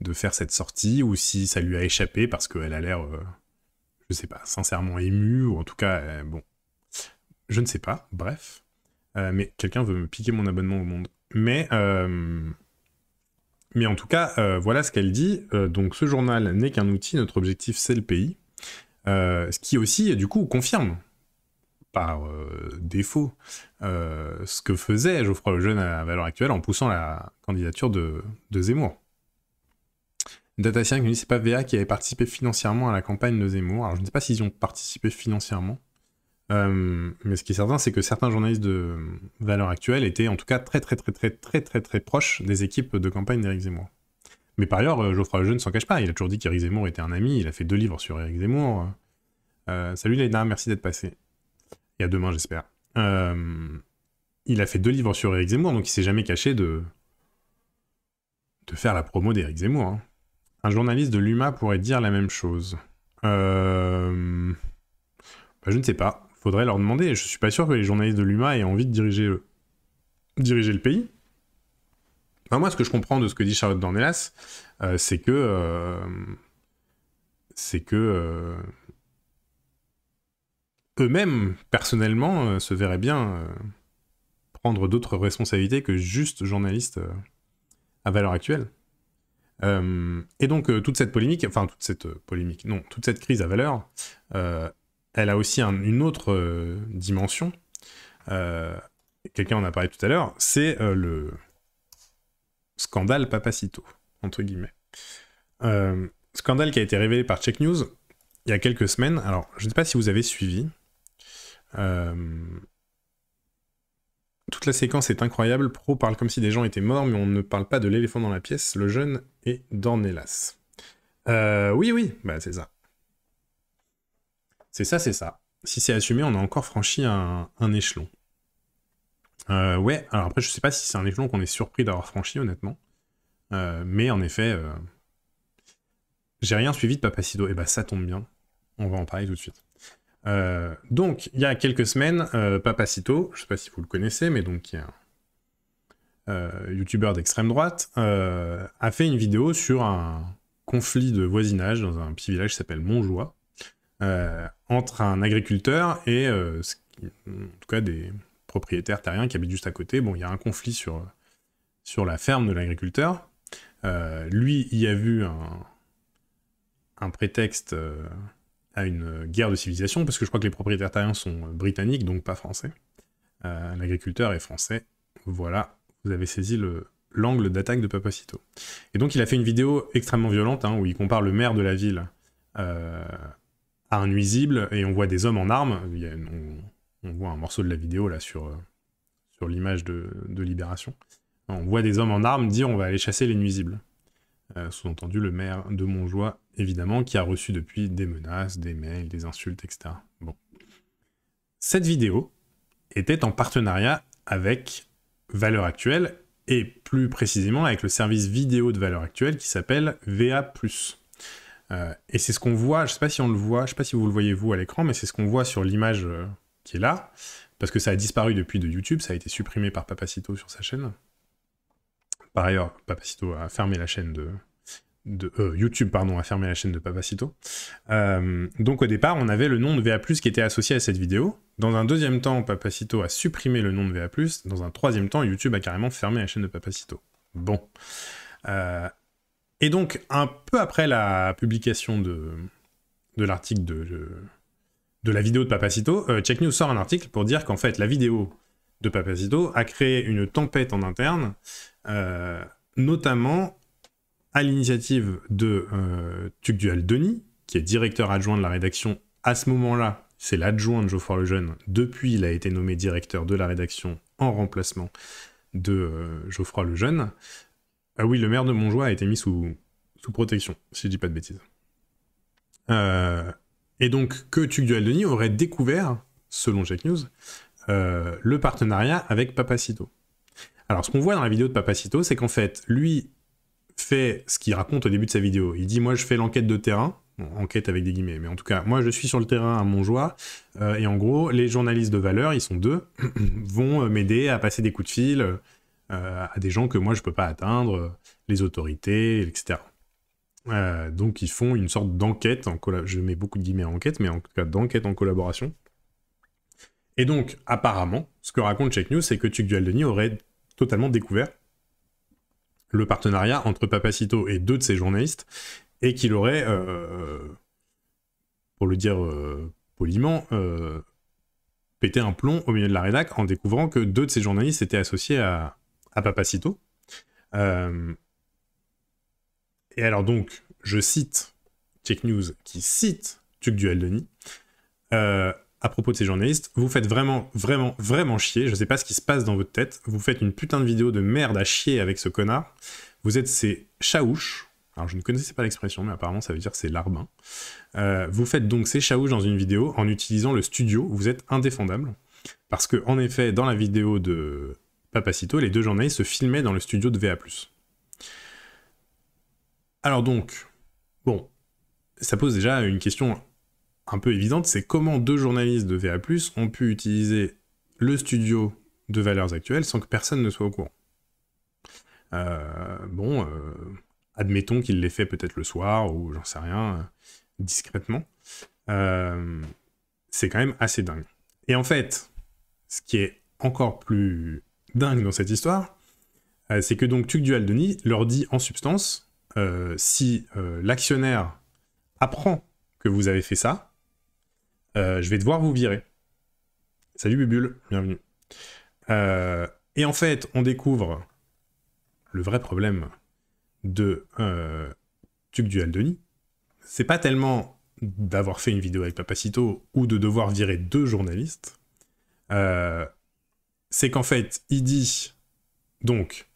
de faire cette sortie ou si ça lui a échappé parce qu'elle a l'air, je ne sais pas, sincèrement émue ou en tout cas, bon, je ne sais pas, bref. Euh, mais quelqu'un veut me piquer mon abonnement au monde. Mais, euh, mais en tout cas, euh, voilà ce qu'elle dit. donc ce journal n'est qu'un outil, notre objectif c'est le pays. ce qui aussi, du coup, confirme par défaut ce que faisait Geoffroy Lejeune à, valeur actuelle en poussant la candidature de, de Zemmour. Datatien qui c'est pas VA qui avait participé financièrement à la campagne de Zemmour. Alors je ne sais pas s'ils ont participé financièrement. Euh, mais ce qui est certain, c'est que certains journalistes de valeur actuelle étaient en tout cas très très très très très très très proches des équipes de campagne d'Éric Zemmour. Mais par ailleurs, euh, Geoffroy Lejeune ne s'en cache pas. Il a toujours dit qu'Éric Zemmour était un ami. Il a fait deux livres sur Éric Zemmour. Euh, salut Léna, merci d'être passé. Y a demain, j'espère. il a fait deux livres sur Éric Zemmour, donc il s'est jamais caché de de faire la promo d'Éric Zemmour. Hein. Un journaliste de l'UMA pourrait dire la même chose. Bah, je ne sais pas faudrait leur demander. Je suis pas sûr que les journalistes de l'UMA aient envie de diriger le, diriger le pays. moi, ce que je comprends de ce que dit Charlotte Dornelas, euh, c'est que euh, c'est que euh, eux-mêmes, personnellement, se verraient bien prendre d'autres responsabilités que juste journaliste à valeur actuelle. Et donc toute cette polémique, enfin toute cette polémique, non, toute cette crise à valeur, elle a aussi une autre euh, dimension. Euh, quelqu'un en a parlé tout à l'heure, c'est euh, le scandale Papacito, entre guillemets. scandale qui a été révélé par Check News il y a quelques semaines. Alors, je ne sais pas si vous avez suivi. Toute la séquence est incroyable. Pro parle comme si des gens étaient morts, mais on ne parle pas de l'éléphant dans la pièce. Le jeune est d'Ornelas. oui, oui, bah c'est ça. C'est ça, c'est ça. Si c'est assumé, on a encore franchi un, échelon. Euh, ouais, alors après, je sais pas si c'est un échelon qu'on est surpris d'avoir franchi, honnêtement. Euh, mais en effet, euh, j'ai rien suivi de Papacito. Et bah, ça tombe bien. On va en parler tout de suite. Donc, il y a quelques semaines, Papacito, je sais pas si vous le connaissez, mais donc, qui est un youtubeur d'extrême droite, a fait une vidéo sur un conflit de voisinage dans un petit village qui s'appelle Montjoie. Euh, entre un agriculteur et, euh, en tout cas, des propriétaires terriens qui habitent juste à côté. Bon, il y a un conflit sur, la ferme de l'agriculteur. Euh, lui, il a vu un prétexte à une guerre de civilisation, parce que je crois que les propriétaires terriens sont britanniques, donc pas français. L'agriculteur est français. Voilà, vous avez saisi l'angle d'attaque de Papacito. Et donc il a fait une vidéo extrêmement violente, hein, où il compare le maire de la ville à un nuisible, et on voit des hommes en armes. on, voit un morceau de la vidéo là sur, sur l'image de, Libération. On voit des hommes en armes dire on va aller chasser les nuisibles. Euh, sous-entendu le maire de Montjoie, évidemment, qui a reçu depuis des menaces, des mails, des insultes, etc. Bon. Cette vidéo était en partenariat avec Valeur Actuelle, et plus précisément avec le service vidéo de Valeur Actuelle qui s'appelle VA+. Euh, et c'est ce qu'on voit, je sais pas si on le voit, je sais pas si vous le voyez vous à l'écran, mais c'est ce qu'on voit sur l'image euh, qui est là parce que ça a disparu depuis de YouTube, ça a été supprimé par Papacito sur sa chaîne. Par ailleurs, Papacito a fermé la chaîne de... euh, YouTube pardon, a fermé la chaîne de Papacito. Euh, donc au départ, on avait le nom de VA+, qui était associé à cette vidéo. Dans un deuxième temps, Papacito a supprimé le nom de VA+. Dans un troisième temps, YouTube a carrément fermé la chaîne de Papacito. Bon. Euh, et donc, un peu après la publication de, de l'article de, de la vidéo de Papacito, euh, Check News sort un article pour dire qu'en fait, la vidéo de Papacito a créé une tempête en interne, euh, notamment à l'initiative de euh, Tugdual Denis, qui est directeur adjoint de la rédaction à ce moment-là. C'est l'adjoint de Geoffroy Lejeune. Depuis, il a été nommé directeur de la rédaction en remplacement de Geoffroy Lejeune. Ah oui, le maire de Montjoie a été mis sous, protection, si je dis pas de bêtises. Euh, et donc que Tugdual Denis aurait découvert, selon Jack News, euh, le partenariat avec Papacito. Alors ce qu'on voit dans la vidéo de Papacito, c'est qu'en fait, lui fait ce qu'il raconte au début de sa vidéo. Il dit, moi je fais l'enquête de terrain, enquête avec des guillemets, mais en tout cas, moi je suis sur le terrain à Montjoie, euh, et en gros, les journalistes de valeur, ils sont deux, vont euh, m'aider à passer des coups de fil à des gens que moi je peux pas atteindre, les autorités, etc. Euh, donc ils font une sorte d'enquête, en je mets beaucoup de guillemets en enquête, mais en tout cas d'enquête en collaboration. Et donc, apparemment, ce que raconte Check News, c'est que Dual Denis aurait totalement découvert le partenariat entre Papacito et deux de ses journalistes, et qu'il aurait, euh, pour le dire euh, poliment, pété un plomb au milieu de la rédac en découvrant que deux de ses journalistes étaient associés à, à Papacito. Et alors donc, je cite Check News qui cite Tuc Duel Denis euh, à propos de ces journalistes. Vous faites vraiment, vraiment, vraiment chier. Je sais pas ce qui se passe dans votre tête. Vous faites une putain de vidéo de merde à chier avec ce connard. Vous êtes ces chaouches. Alors je ne connaissais pas l'expression, mais apparemment ça veut dire c'est larbin. Euh, vous faites donc ces chaouches dans une vidéo en utilisant le studio. Vous êtes indéfendable. Parce que, en effet, dans la vidéo de Papacito, les deux journalistes se filmaient dans le studio de VA. Alors donc, bon, ça pose déjà une question un peu évidente, c'est comment deux journalistes de VA+, ont pu utiliser le studio de Valeurs Actuelles sans que personne ne soit au courant. Euh, bon, euh, admettons qu'il l'ait fait peut-être le soir, ou j'en sais rien, euh, discrètement. c'est quand même assez dingue. Et en fait, ce qui est encore plus dingue dans cette histoire, c'est que donc Tuc Dual Denis leur dit en substance si l'actionnaire apprend que vous avez fait ça, euh, je vais devoir vous virer. Salut Bubule, bienvenue. et en fait, on découvre le vrai problème de euh, Tuc Dual Denis. C'est pas tellement d'avoir fait une vidéo avec Papacito ou de devoir virer deux journalistes. c'est qu'en fait, il dit donc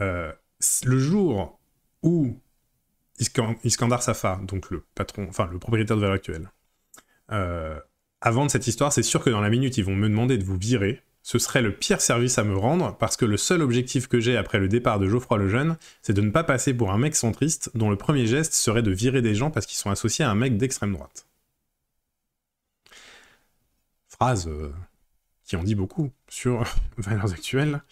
le jour où Iskandar Safa, donc le patron, enfin le propriétaire de Valeur Actuelle, euh, avant de cette histoire, c'est sûr que dans la minute, ils vont me demander de vous virer. Ce serait le pire service à me rendre parce que le seul objectif que j'ai après le départ de Geoffroy Lejeune, c'est de ne pas passer pour un mec centriste dont le premier geste serait de virer des gens parce qu'ils sont associés à un mec d'extrême droite. Phrase euh, qui en dit beaucoup sur Valeurs Actuelles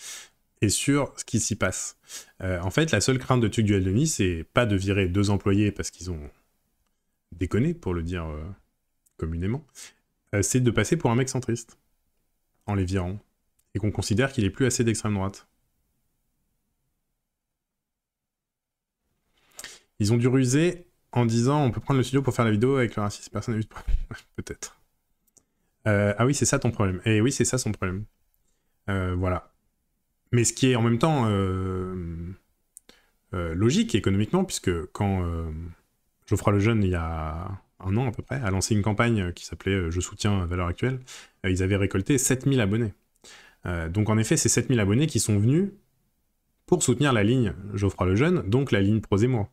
et sur ce qui s'y passe. Euh, en fait, la seule crainte de Duel Denis, c'est pas de virer deux employés parce qu'ils ont déconné, pour le dire euh, communément, euh, c'est de passer pour un mec centriste en les virant et qu'on considère qu'il est plus assez d'extrême droite. Ils ont dû ruser en disant on peut prendre le studio pour faire la vidéo avec le racisme, personne n'a vu Peut-être. Euh, ah oui, c'est ça ton problème. Et oui, c'est ça son problème. Euh, voilà. Mais ce qui est en même temps logique économiquement, puisque quand Geoffroy Lejeune, il y a un an à peu près, a lancé une campagne qui s'appelait Je soutiens Valeur Actuelle, ils avaient récolté 7000 abonnés. donc en effet, c'est 7000 abonnés qui sont venus pour soutenir la ligne Geoffroy Lejeune, donc la ligne pro-Zemmour.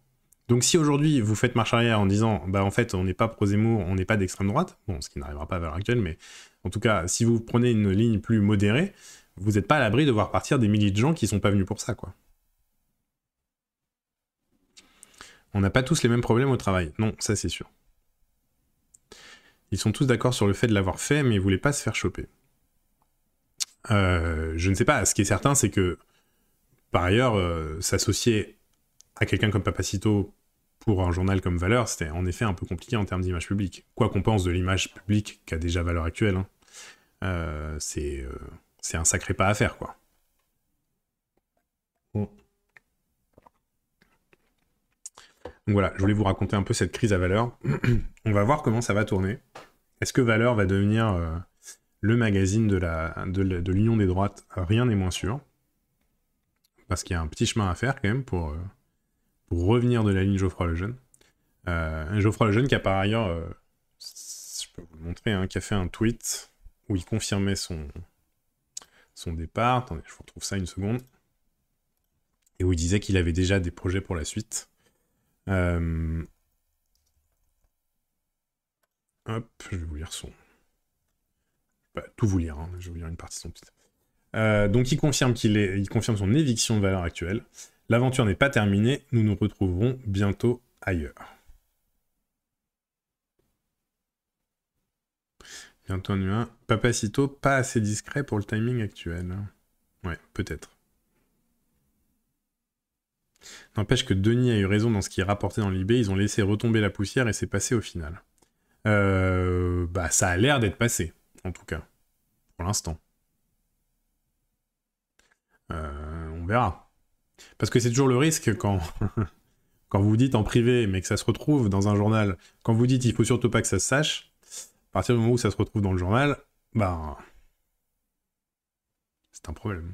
Donc si aujourd'hui vous faites marche arrière en disant bah en fait on n'est pas pro-Zemmour, on n'est pas d'extrême droite, bon ce qui n'arrivera pas à l'heure actuelle, mais en tout cas si vous prenez une ligne plus modérée, vous n'êtes pas à l'abri de voir partir des milliers de gens qui sont pas venus pour ça quoi. On n'a pas tous les mêmes problèmes au travail, non ça c'est sûr. Ils sont tous d'accord sur le fait de l'avoir fait, mais ils voulaient pas se faire choper. Euh, je ne sais pas, ce qui est certain c'est que par ailleurs, euh, s'associer à quelqu'un comme Papacito pour un journal comme Valeur, c'était en effet un peu compliqué en termes d'image publique. Quoi qu'on pense de l'image publique qui a déjà valeur actuelle, hein, euh, c'est un sacré pas à faire, quoi. Donc voilà, je voulais vous raconter un peu cette crise à valeur. On va voir comment ça va tourner. Est-ce que Valeur va devenir euh, le magazine de l'Union de, des droites? Rien n'est moins sûr. Parce qu'il y a un petit chemin à faire quand même pour, pour revenir de la ligne Geoffroy Lejeune. Euh, Geoffroy Lejeune qui a par ailleurs, euh, je peux vous le montrer, hein, qui a fait un tweet où il confirmait son, son départ. Attendez, je vous retrouve ça une seconde. Et où il disait qu'il avait déjà des projets pour la suite. Euh, hop, je vais vous lire son. Pas tout vous lire, hein, je vais vous lire une partie de son tweet. Euh, donc il confirme qu'il est, il confirme son éviction de valeur actuelle. L'aventure n'est pas terminée, nous nous retrouverons bientôt ailleurs. Bientôt nuin. Papacito, pas assez discret pour le timing actuel. Ouais, peut-être. N'empêche que Denis a eu raison dans ce qui est rapporté dans l'IB, ils ont laissé retomber la poussière et c'est passé au final. Euh, bah ça a l'air d'être passé, en tout cas. Pour l'instant. Euh, on verra. Parce que c'est toujours le risque quand, quand vous dites en privé, mais que ça se retrouve dans un journal, quand vous dites il faut surtout pas que ça se sache, à partir du moment où ça se retrouve dans le journal, ben. C'est un problème.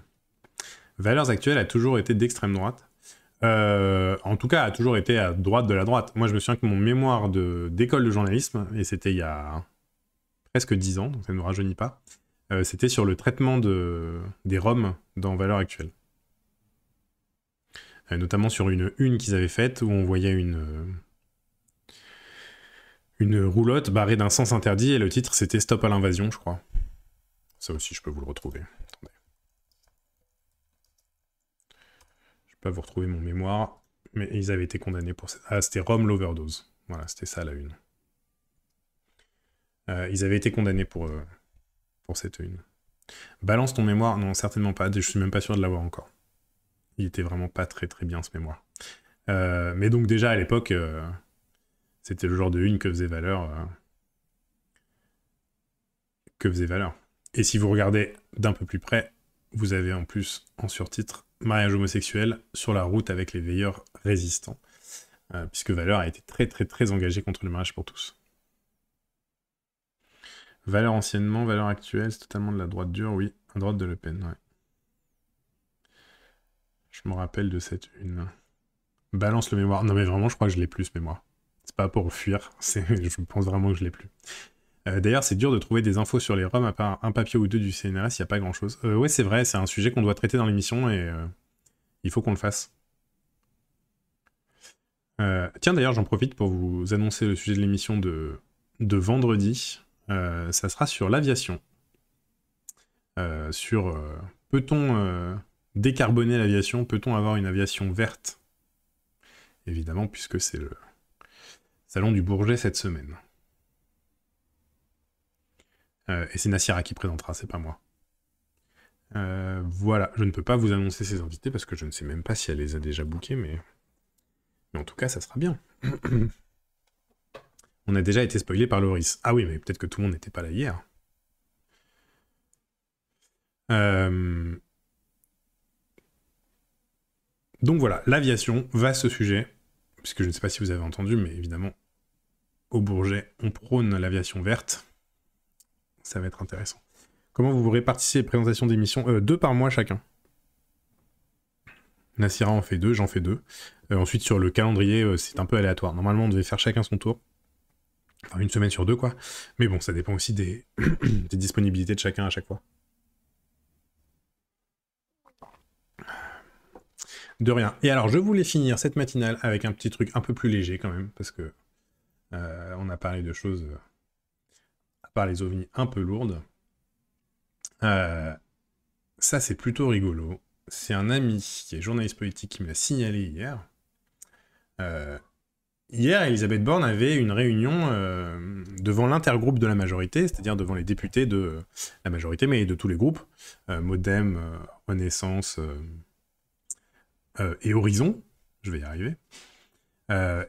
Valeurs actuelles a toujours été d'extrême droite. Euh, en tout cas, a toujours été à droite de la droite. Moi, je me souviens que mon mémoire d'école de, journalisme, et c'était il y a presque 10 ans, donc ça ne nous rajeunit pas, euh, c'était sur le traitement de, des Roms dans Valeurs actuelles. Euh, notamment sur une une qu'ils avaient faite où on voyait une, une roulotte barrée d'un sens interdit et le titre c'était Stop à l'invasion, je crois. Ça aussi, je peux vous le retrouver. Attendez. Je peux pas vous retrouver mon mémoire, mais ils avaient été condamnés pour ça. Ah, c'était Rome l'overdose. Voilà, c'était ça la une. Euh, ils avaient été condamnés pour, pour cette une. Balance ton mémoire Non, certainement pas. Je suis même pas sûr de l'avoir encore il était vraiment pas très très bien ce mémoire. Euh, mais donc déjà à l'époque, euh, c'était le genre de une que faisait valeur. Euh, que faisait valeur. Et si vous regardez d'un peu plus près, vous avez en plus en surtitre mariage homosexuel sur la route avec les veilleurs résistants, puisque Valeur a été très très très engagé contre le mariage pour tous. Valeur anciennement, valeur actuelle, c'est totalement de la droite dure, oui, droite de Le Pen, ouais. Je me rappelle de cette une. Balance le mémoire. Non mais vraiment, je crois que je l'ai plus ce mémoire. C'est pas pour fuir, je pense vraiment que je l'ai plus. Euh, d'ailleurs, c'est dur de trouver des infos sur les ROM à part un papier ou deux du CNRS, il n'y a pas grand chose. Euh, ouais, c'est vrai, c'est un sujet qu'on doit traiter dans l'émission et euh, il faut qu'on le fasse. tiens, d'ailleurs, j'en profite pour vous annoncer le sujet de l'émission de vendredi. ça sera sur l'aviation. sur peut-on décarboner l'aviation? Peut-on avoir une aviation verte? Évidemment, puisque c'est le salon du Bourget cette semaine. Euh, et c'est Nassira qui présentera, c'est pas moi. Euh, voilà, je ne peux pas vous annoncer ces invités parce que je ne sais même pas si elle les a déjà bookés, mais, en tout cas, ça sera bien. On a déjà été spoilé par Loris. Ah oui, mais peut-être que tout le monde n'était pas là hier. Euh, donc voilà, l'aviation, vaste sujet. puisque je ne sais pas si vous avez entendu, mais évidemment, au Bourget, on prône l'aviation verte. Ça va être intéressant. Comment vous répartissez les présentations d'émissions? Euh, Deux par mois chacun. Nassira en fait deux, j'en fais deux. Euh, ensuite, sur le calendrier, euh, c'est un peu aléatoire. Normalement, on devait faire chacun son tour. Enfin, une semaine sur deux, quoi. Mais bon, ça dépend aussi des, disponibilités de chacun à chaque fois. De rien. Et alors, je voulais finir cette matinale avec un petit truc un peu plus léger quand même, parce que on a parlé de choses, part les ovnis, un peu lourdes. Euh, ça, c'est plutôt rigolo. C'est un ami qui est journaliste politique qui me l'a signalé hier. hier, Elisabeth Borne avait une réunion devant l'intergroupe de la majorité, c'est-à-dire devant les députés de la majorité, mais de tous les groupes, Modem, Renaissance et Horizon. Je vais y arriver.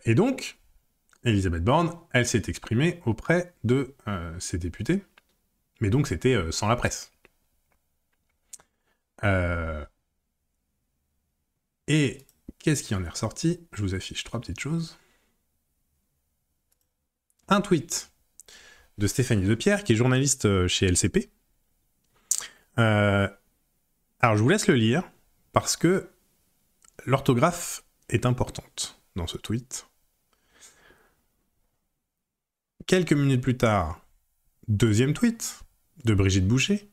et donc, Elisabeth Borne, elle s'est exprimée auprès de euh, ses députés, mais donc c'était euh, sans la presse. Euh, et qu'est-ce qui en est ressorti? Je vous affiche trois petites choses. Un tweet de Stéphanie Depierre, qui est journaliste chez LCP. alors je vous laisse le lire, parce que l'orthographe est importante dans ce tweet. Quelques minutes plus tard, deuxième tweet de Brigitte Boucher,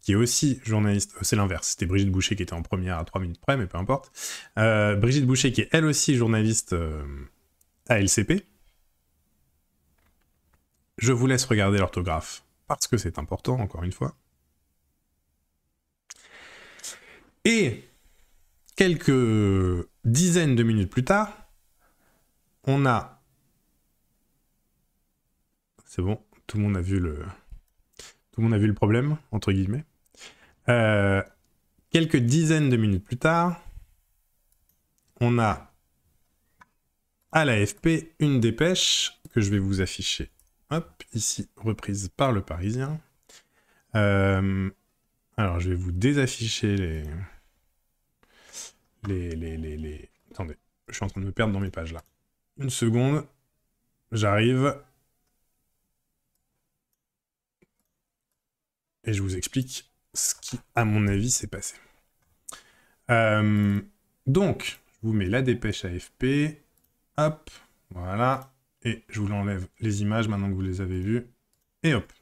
qui est aussi journaliste. Euh, c'est l'inverse, c'était Brigitte Boucher qui était en première à 3 minutes près, mais peu importe. Euh, Brigitte Boucher, qui est elle aussi journaliste euh, à LCP. Je vous laisse regarder l'orthographe parce que c'est important, encore une fois. Et quelques dizaines de minutes plus tard, on a c'est bon, tout le monde a vu le, problème entre guillemets. Euh, quelques dizaines de minutes plus tard, on a à l'AFP une dépêche que je vais vous afficher. Hop, ici reprise par le Parisien. Euh, alors je vais vous désafficher. Les, les, les, les... Attendez, je suis en train de me perdre dans mes pages là. Une seconde, j'arrive. Et je vous explique ce qui, à mon avis, s'est passé. Euh, donc, je vous mets la dépêche AFP. Hop, voilà. Et je vous l'enlève les images maintenant que vous les avez vues. Et hop.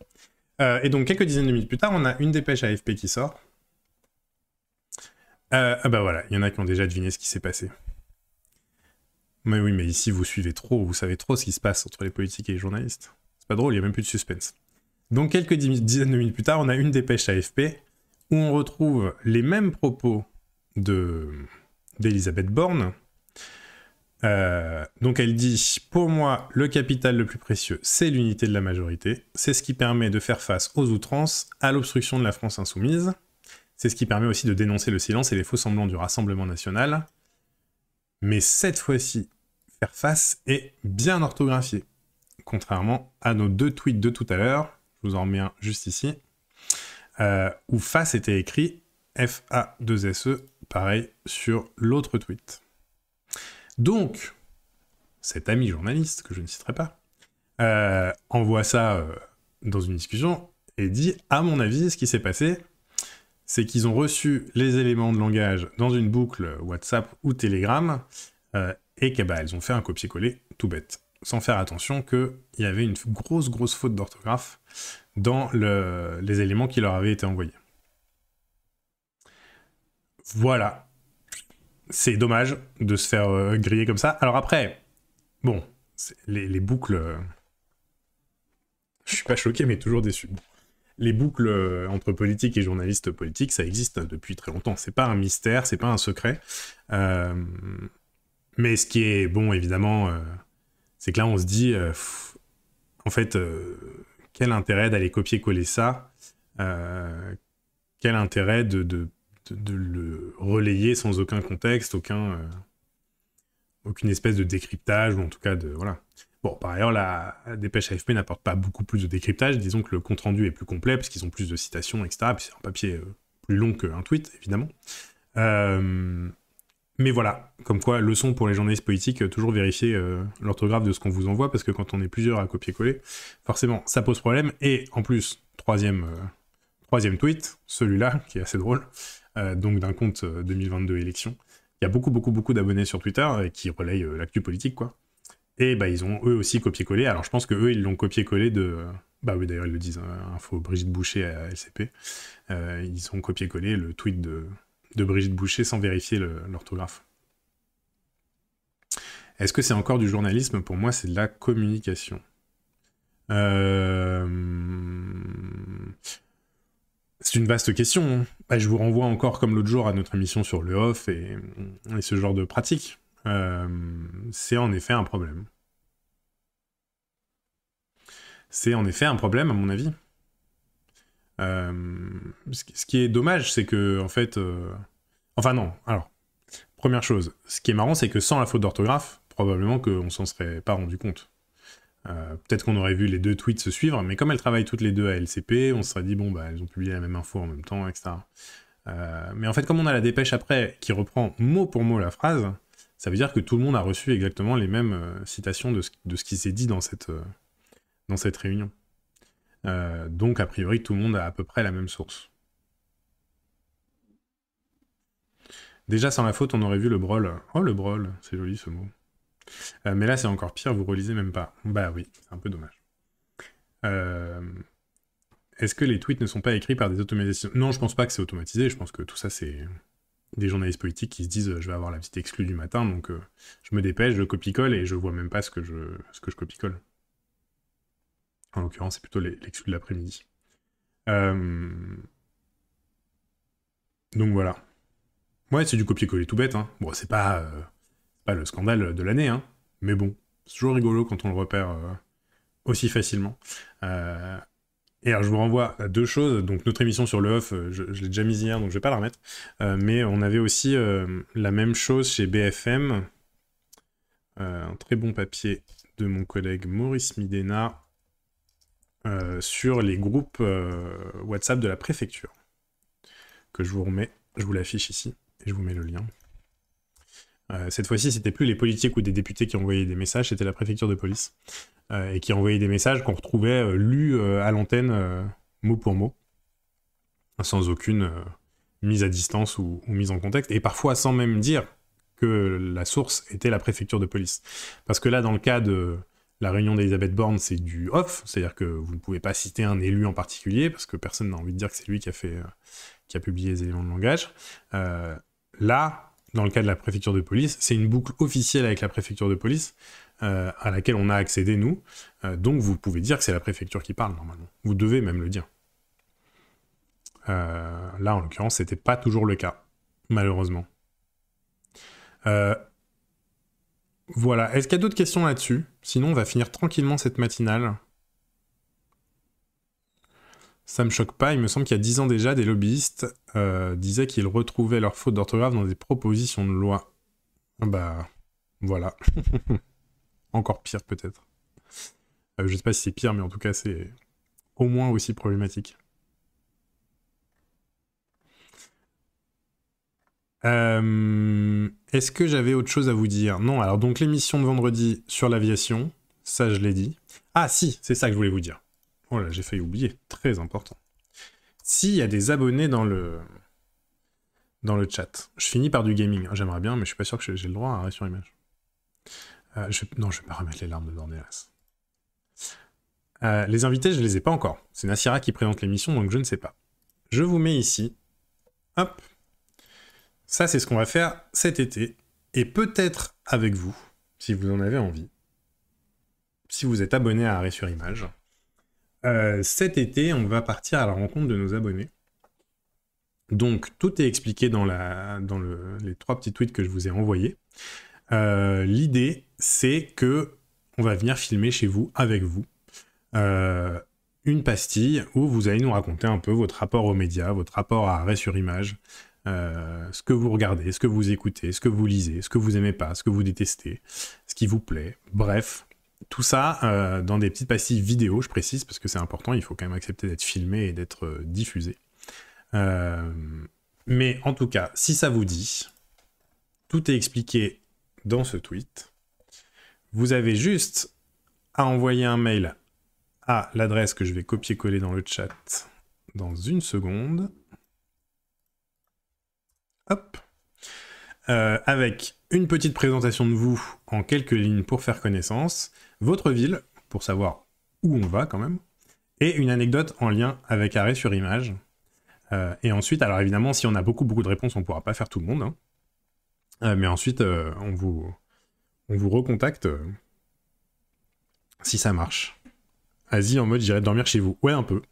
Euh, et donc, quelques dizaines de minutes plus tard, on a une dépêche AFP qui sort. Euh, ah bah voilà, il y en a qui ont déjà deviné ce qui s'est passé. Mais oui, mais ici, vous suivez trop, vous savez trop ce qui se passe entre les politiques et les journalistes. C'est pas drôle, il n'y a même plus de suspense. Donc quelques dizaines de minutes plus tard, on a une dépêche AFP où on retrouve les mêmes propos d'Elisabeth Borne. Euh, donc elle dit, pour moi, le capital le plus précieux, c'est l'unité de la majorité. C'est ce qui permet de faire face aux outrances, à l'obstruction de la France insoumise. C'est ce qui permet aussi de dénoncer le silence et les faux semblants du Rassemblement national. Mais cette fois-ci, faire face est bien orthographié. Contrairement à nos deux tweets de tout à l'heure, je vous en remets un juste ici, euh, où face était écrit FA2SE, pareil sur l'autre tweet. Donc, cet ami journaliste, que je ne citerai pas, euh, envoie ça euh, dans une discussion et dit, à mon avis, ce qui s'est passé, c'est qu'ils ont reçu les éléments de langage dans une boucle WhatsApp ou Telegram, et qu'elles ont fait un copier-coller tout bête sans faire attention qu'il y avait une grosse, grosse faute d'orthographe dans les éléments qui leur avaient été envoyés. Voilà. C'est dommage de se faire euh, griller comme ça. Alors après, bon, les, boucles... Euh, je suis pas choqué, mais toujours déçu. Les boucles euh, entre politiques et journalistes politiques, ça existe depuis très longtemps. C'est pas un mystère, c'est pas un secret. mais ce qui est bon, évidemment c'est que là, on se dit, euh, en fait, euh, quel intérêt d'aller copier-coller ça euh, Quel intérêt de, le relayer sans aucun contexte, aucun, aucune espèce de décryptage, ou en tout cas de... Voilà. Bon, par ailleurs, la dépêche AFP n'apporte pas beaucoup plus de décryptage. Disons que le compte-rendu est plus complet, parce qu'ils ont plus de citations, etc. Puis c'est un papier plus long qu'un tweet, évidemment. Mais voilà, comme quoi, leçon pour les journalistes politiques, toujours vérifier l'orthographe de ce qu'on vous envoie, parce que quand on est plusieurs à copier-coller, forcément, ça pose problème. Et en plus, troisième, troisième tweet, celui-là, qui est assez drôle, donc d'un compte 2022 élection. Il y a beaucoup, beaucoup, beaucoup d'abonnés sur Twitter qui relayent l'actu politique, quoi. Et bah, ils ont eux aussi copié-collé. Alors je pense que eux, ils l'ont copié-collé de. Bah oui, d'ailleurs, ils le disent, hein, info Brigitte Boucher à LCP. Euh, ils ont copié-collé le tweet de, de, Brigitte Boucher sans vérifier l'orthographe. Est-ce que c'est encore du journalisme? Pour moi, c'est de la communication. Euh, c'est une vaste question. Hein. Bah, je vous renvoie encore, comme l'autre jour, à notre émission sur le off et, ce genre de pratique. Euh, c'est en effet un problème. C'est en effet un problème, à mon avis. Euh, ce qui est dommage, c'est que, en fait. Euh, enfin, non. Alors, première chose, ce qui est marrant, c'est que sans la faute d'orthographe, probablement qu'on s'en serait pas rendu compte. Peut-être qu'on aurait vu les deux tweets se suivre, mais comme elles travaillent toutes les deux à LCP, on se serait dit, bon, bah, elles ont publié la même info en même temps, etc. mais en fait, comme on a la dépêche après qui reprend mot pour mot la phrase, ça veut dire que tout le monde a reçu exactement les mêmes euh, citations de ce, qui s'est dit euh, dans cette réunion. Euh, donc, a priori, tout le monde a à peu près la même source. Déjà, sans la faute, on aurait vu le brol. Oh, le brol, c'est joli ce mot. mais là, c'est encore pire, vous relisez même pas. Bah oui, c'est un peu dommage. Est-ce que les tweets ne sont pas écrits par des automatisations Non, je pense pas que c'est automatisé. Je pense que tout ça, c'est des journalistes politiques qui se disent je vais avoir la visite exclue du matin, donc euh, je me dépêche, je copie-colle et je vois même pas ce que je, ce que je copie-colle. En l'occurrence, c'est plutôt l'exclu de l'après-midi. Euh, donc voilà. Ouais, c'est du copier-coller tout bête. Hein. Bon, c'est pas, euh, pas le scandale de l'année, hein. mais bon, c'est toujours rigolo quand on le repère aussi facilement. Et alors, je vous renvoie à deux choses. Donc, notre émission sur le off, euh, je, l'ai déjà mise hier, donc je vais pas la remettre. Euh, mais on avait aussi euh, la même chose chez BFM. un très bon papier de mon collègue Maurice Midena sur les groupes WhatsApp de la préfecture. Que je vous remets, je vous l'affiche ici, et je vous mets le lien. cette fois-ci, c'était plus les politiques ou des députés qui envoyaient des messages, c'était la préfecture de police. Euh, et qui envoyait des messages qu'on retrouvait euh, lus euh, à l'antenne mot pour mot, sans aucune mise à distance ou, mise en contexte, et parfois sans même dire que la source était la préfecture de police. Parce que là, dans le cas de la réunion d'Elisabeth Borne, c'est du off, c'est-à-dire que vous ne pouvez pas citer un élu en particulier, parce que personne n'a envie de dire que c'est lui qui a, fait, qui a publié les éléments de langage. là, dans le cas de la préfecture de police, c'est une boucle officielle avec la préfecture de police, euh, à laquelle on a accédé nous. Euh, donc vous pouvez dire que c'est la préfecture qui parle normalement. Vous devez même le dire. Euh, là, en l'occurrence, c'était pas toujours le cas, malheureusement. Voilà. Est-ce qu'il y a d'autres questions là-dessus? Sinon, on va finir tranquillement cette matinale. Ça me choque pas, il me semble qu'il y a dix ans déjà, des lobbyistes disaient qu'ils retrouvaient leurs fautes d'orthographe dans des propositions de loi. Bah, voilà. encore pire peut-être. Euh, je sais pas si c'est pire, mais en tout cas, c'est au moins aussi problématique. Euh, est-ce que j'avais autre chose à vous dire? Non, alors donc l'émission de vendredi sur l'aviation, ça je l'ai dit. Ah si, c'est ça que je voulais vous dire. Oh là, j'ai failli oublier, très important. S'il y a des abonnés dans le chat, je finis par du gaming. J'aimerais bien, mais je suis pas sûr que j'ai le droit à arrêter sur image. Euh, non, je vais pas remettre les larmes de Dornelas. Euh, les invités, je les ai pas encore. C'est Nassira qui présente l'émission, donc je ne sais pas. Je vous mets ici. Hop. Ça, c'est ce qu'on va faire cet été. Et peut-être avec vous, si vous en avez envie. Si vous êtes abonné à Arrêt sur Image. Euh, cet été, on va partir à la rencontre de nos abonnés. Donc, tout est expliqué dans, les trois petits tweets que je vous ai envoyés. Euh, l'idée, c'est que on va venir filmer chez vous, avec vous, euh, une pastille où vous allez nous raconter un peu votre rapport aux médias, votre rapport à arrêt sur image, euh, ce que vous regardez, ce que vous écoutez, ce que vous lisez, ce que vous aimez pas, ce que vous détestez, ce qui vous plaît, bref. Tout ça dans des petites pastilles vidéo, je précise, parce que c'est important, il faut quand même accepter d'être filmé et d'être diffusé. mais en tout cas, si ça vous dit, Tout est expliqué dans ce tweet. Vous avez juste à envoyer un mail à l'adresse que je vais copier-coller dans le chat dans une seconde. Hop. Euh, avec une petite présentation de vous en quelques lignes pour faire connaissance, votre ville, pour savoir où on va quand même, et une anecdote en lien avec arrêt sur image. Euh, et ensuite, alors évidemment, si on a beaucoup beaucoup de réponses, on ne pourra pas faire tout le monde. Hein. Euh, mais ensuite, on, vous, on vous recontacte si ça marche. Asie en mode j'irai dormir chez vous. Ouais, un peu.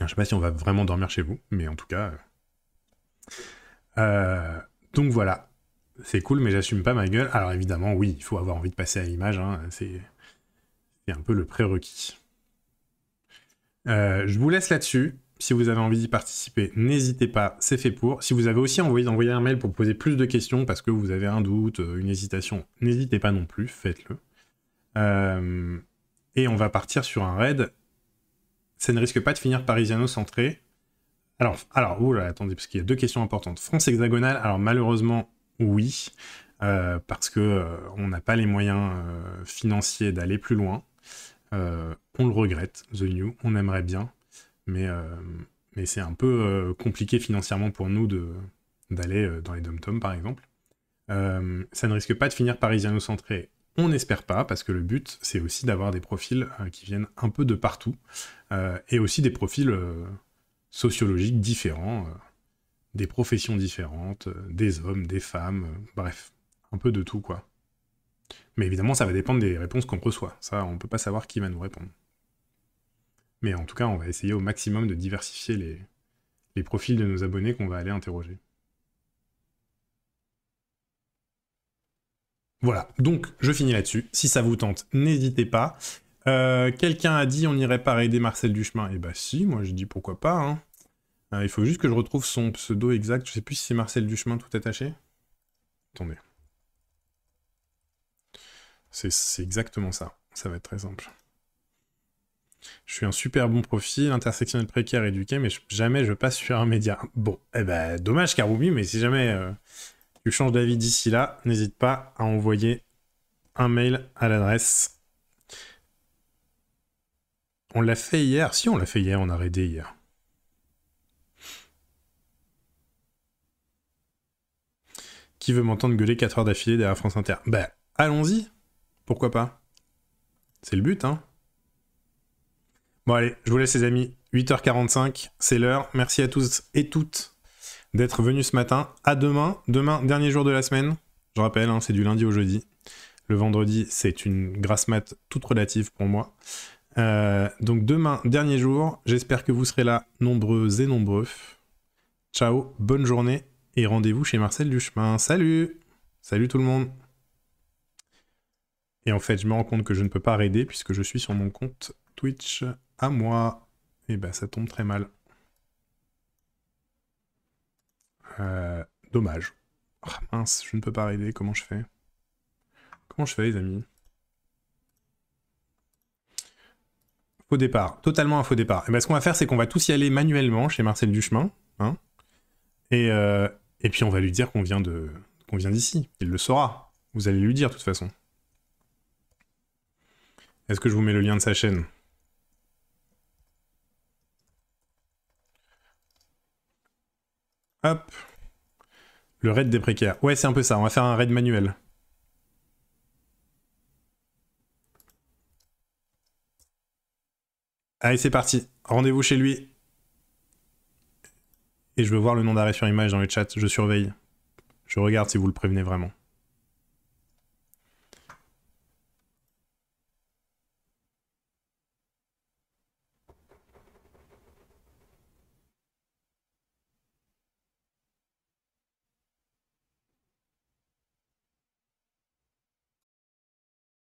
Je sais pas si on va vraiment dormir chez vous, mais en tout cas. Euh, donc voilà. C'est cool, mais j'assume pas ma gueule. Alors évidemment, oui, il faut avoir envie de passer à l'image. Hein. C'est un peu le prérequis. Euh, je vous laisse là-dessus. Si vous avez envie d'y participer, n'hésitez pas, c'est fait pour. Si vous avez aussi envie d'envoyer un mail pour poser plus de questions parce que vous avez un doute, une hésitation, n'hésitez pas non plus, faites-le. Euh, et on va partir sur un raid. Ça ne risque pas de finir parisiano-centré. Alors, alors là, attendez, parce qu'il y a deux questions importantes. France hexagonale, alors malheureusement, oui, euh, parce que euh, on n'a pas les moyens financiers d'aller plus loin. on le regrette, The New, on aimerait bien, mais, c'est un peu compliqué financièrement pour nous d'aller dans les dom par exemple. ça ne risque pas de finir parisiano-centré on n'espère pas, parce que le but, c'est aussi d'avoir des profils euh, qui viennent un peu de partout, euh, et aussi des profils euh, sociologiques différents, des professions différentes, des hommes, des femmes, bref, un peu de tout, quoi. Mais évidemment, ça va dépendre des réponses qu'on reçoit. Ça, on ne peut pas savoir qui va nous répondre. Mais en tout cas, on va essayer au maximum de diversifier les, les profils de nos abonnés qu'on va aller interroger. Voilà, donc je finis là-dessus. Si ça vous tente, n'hésitez pas. Euh, quelqu'un a dit on n'irait pas aider Marcel Duchemin. Eh bah si, moi je dis pourquoi pas. Hein. Euh, il faut juste que je retrouve son pseudo exact. Je sais plus si c'est Marcel Duchemin tout attaché. Attendez. C'est exactement ça. Ça va être très simple. Je suis un super bon profil, intersectionnel précaire éduqué, mais jamais je passe sur un média. Bon, eh ben dommage Karoumi, mais si jamais euh, tu changes d'avis d'ici là, n'hésite pas à envoyer un mail à l'adresse. On l'a fait hier Si, on l'a fait hier, on a raidé hier. Qui veut m'entendre gueuler 4 heures d'affilée derrière France Inter? Bah, allons-y Pourquoi pas? C'est le but, hein Bon allez, je vous laisse les amis. 8h45, c'est l'heure. Merci à tous et toutes d'être venu ce matin. À demain. Demain, dernier jour de la semaine. Je rappelle, hein, c'est du lundi au jeudi. Le vendredi, c'est une grasse mat toute relative pour moi. Euh, donc demain, dernier jour. J'espère que vous serez là, nombreux et nombreux. Ciao, bonne journée et rendez-vous chez Marcel Duchemin. Salut Salut tout le monde Et en fait, je me rends compte que je ne peux pas raider puisque je suis sur mon compte Twitch à moi. Et bah ça tombe très mal. Euh, dommage. Ah, mince, je ne peux pas aider, comment je fais? Comment je fais les amis? Faux départ, totalement un faux départ. Et ben, ce qu'on va faire, c'est qu'on va tous y aller manuellement chez Marcel Duchemin. Hein et, euh, et puis on va lui dire qu'on vient de qu'on vient d'ici. Il le saura. Vous allez lui dire de toute façon. Est-ce que je vous mets le lien de sa chaîne? Hop. Le raid des précaires. Ouais, c'est un peu ça. On va faire un raid manuel. Allez, c'est parti. Rendez-vous chez lui. Et je veux voir le nom d'arrêt sur image dans le chat. Je surveille. Je regarde si vous le prévenez vraiment.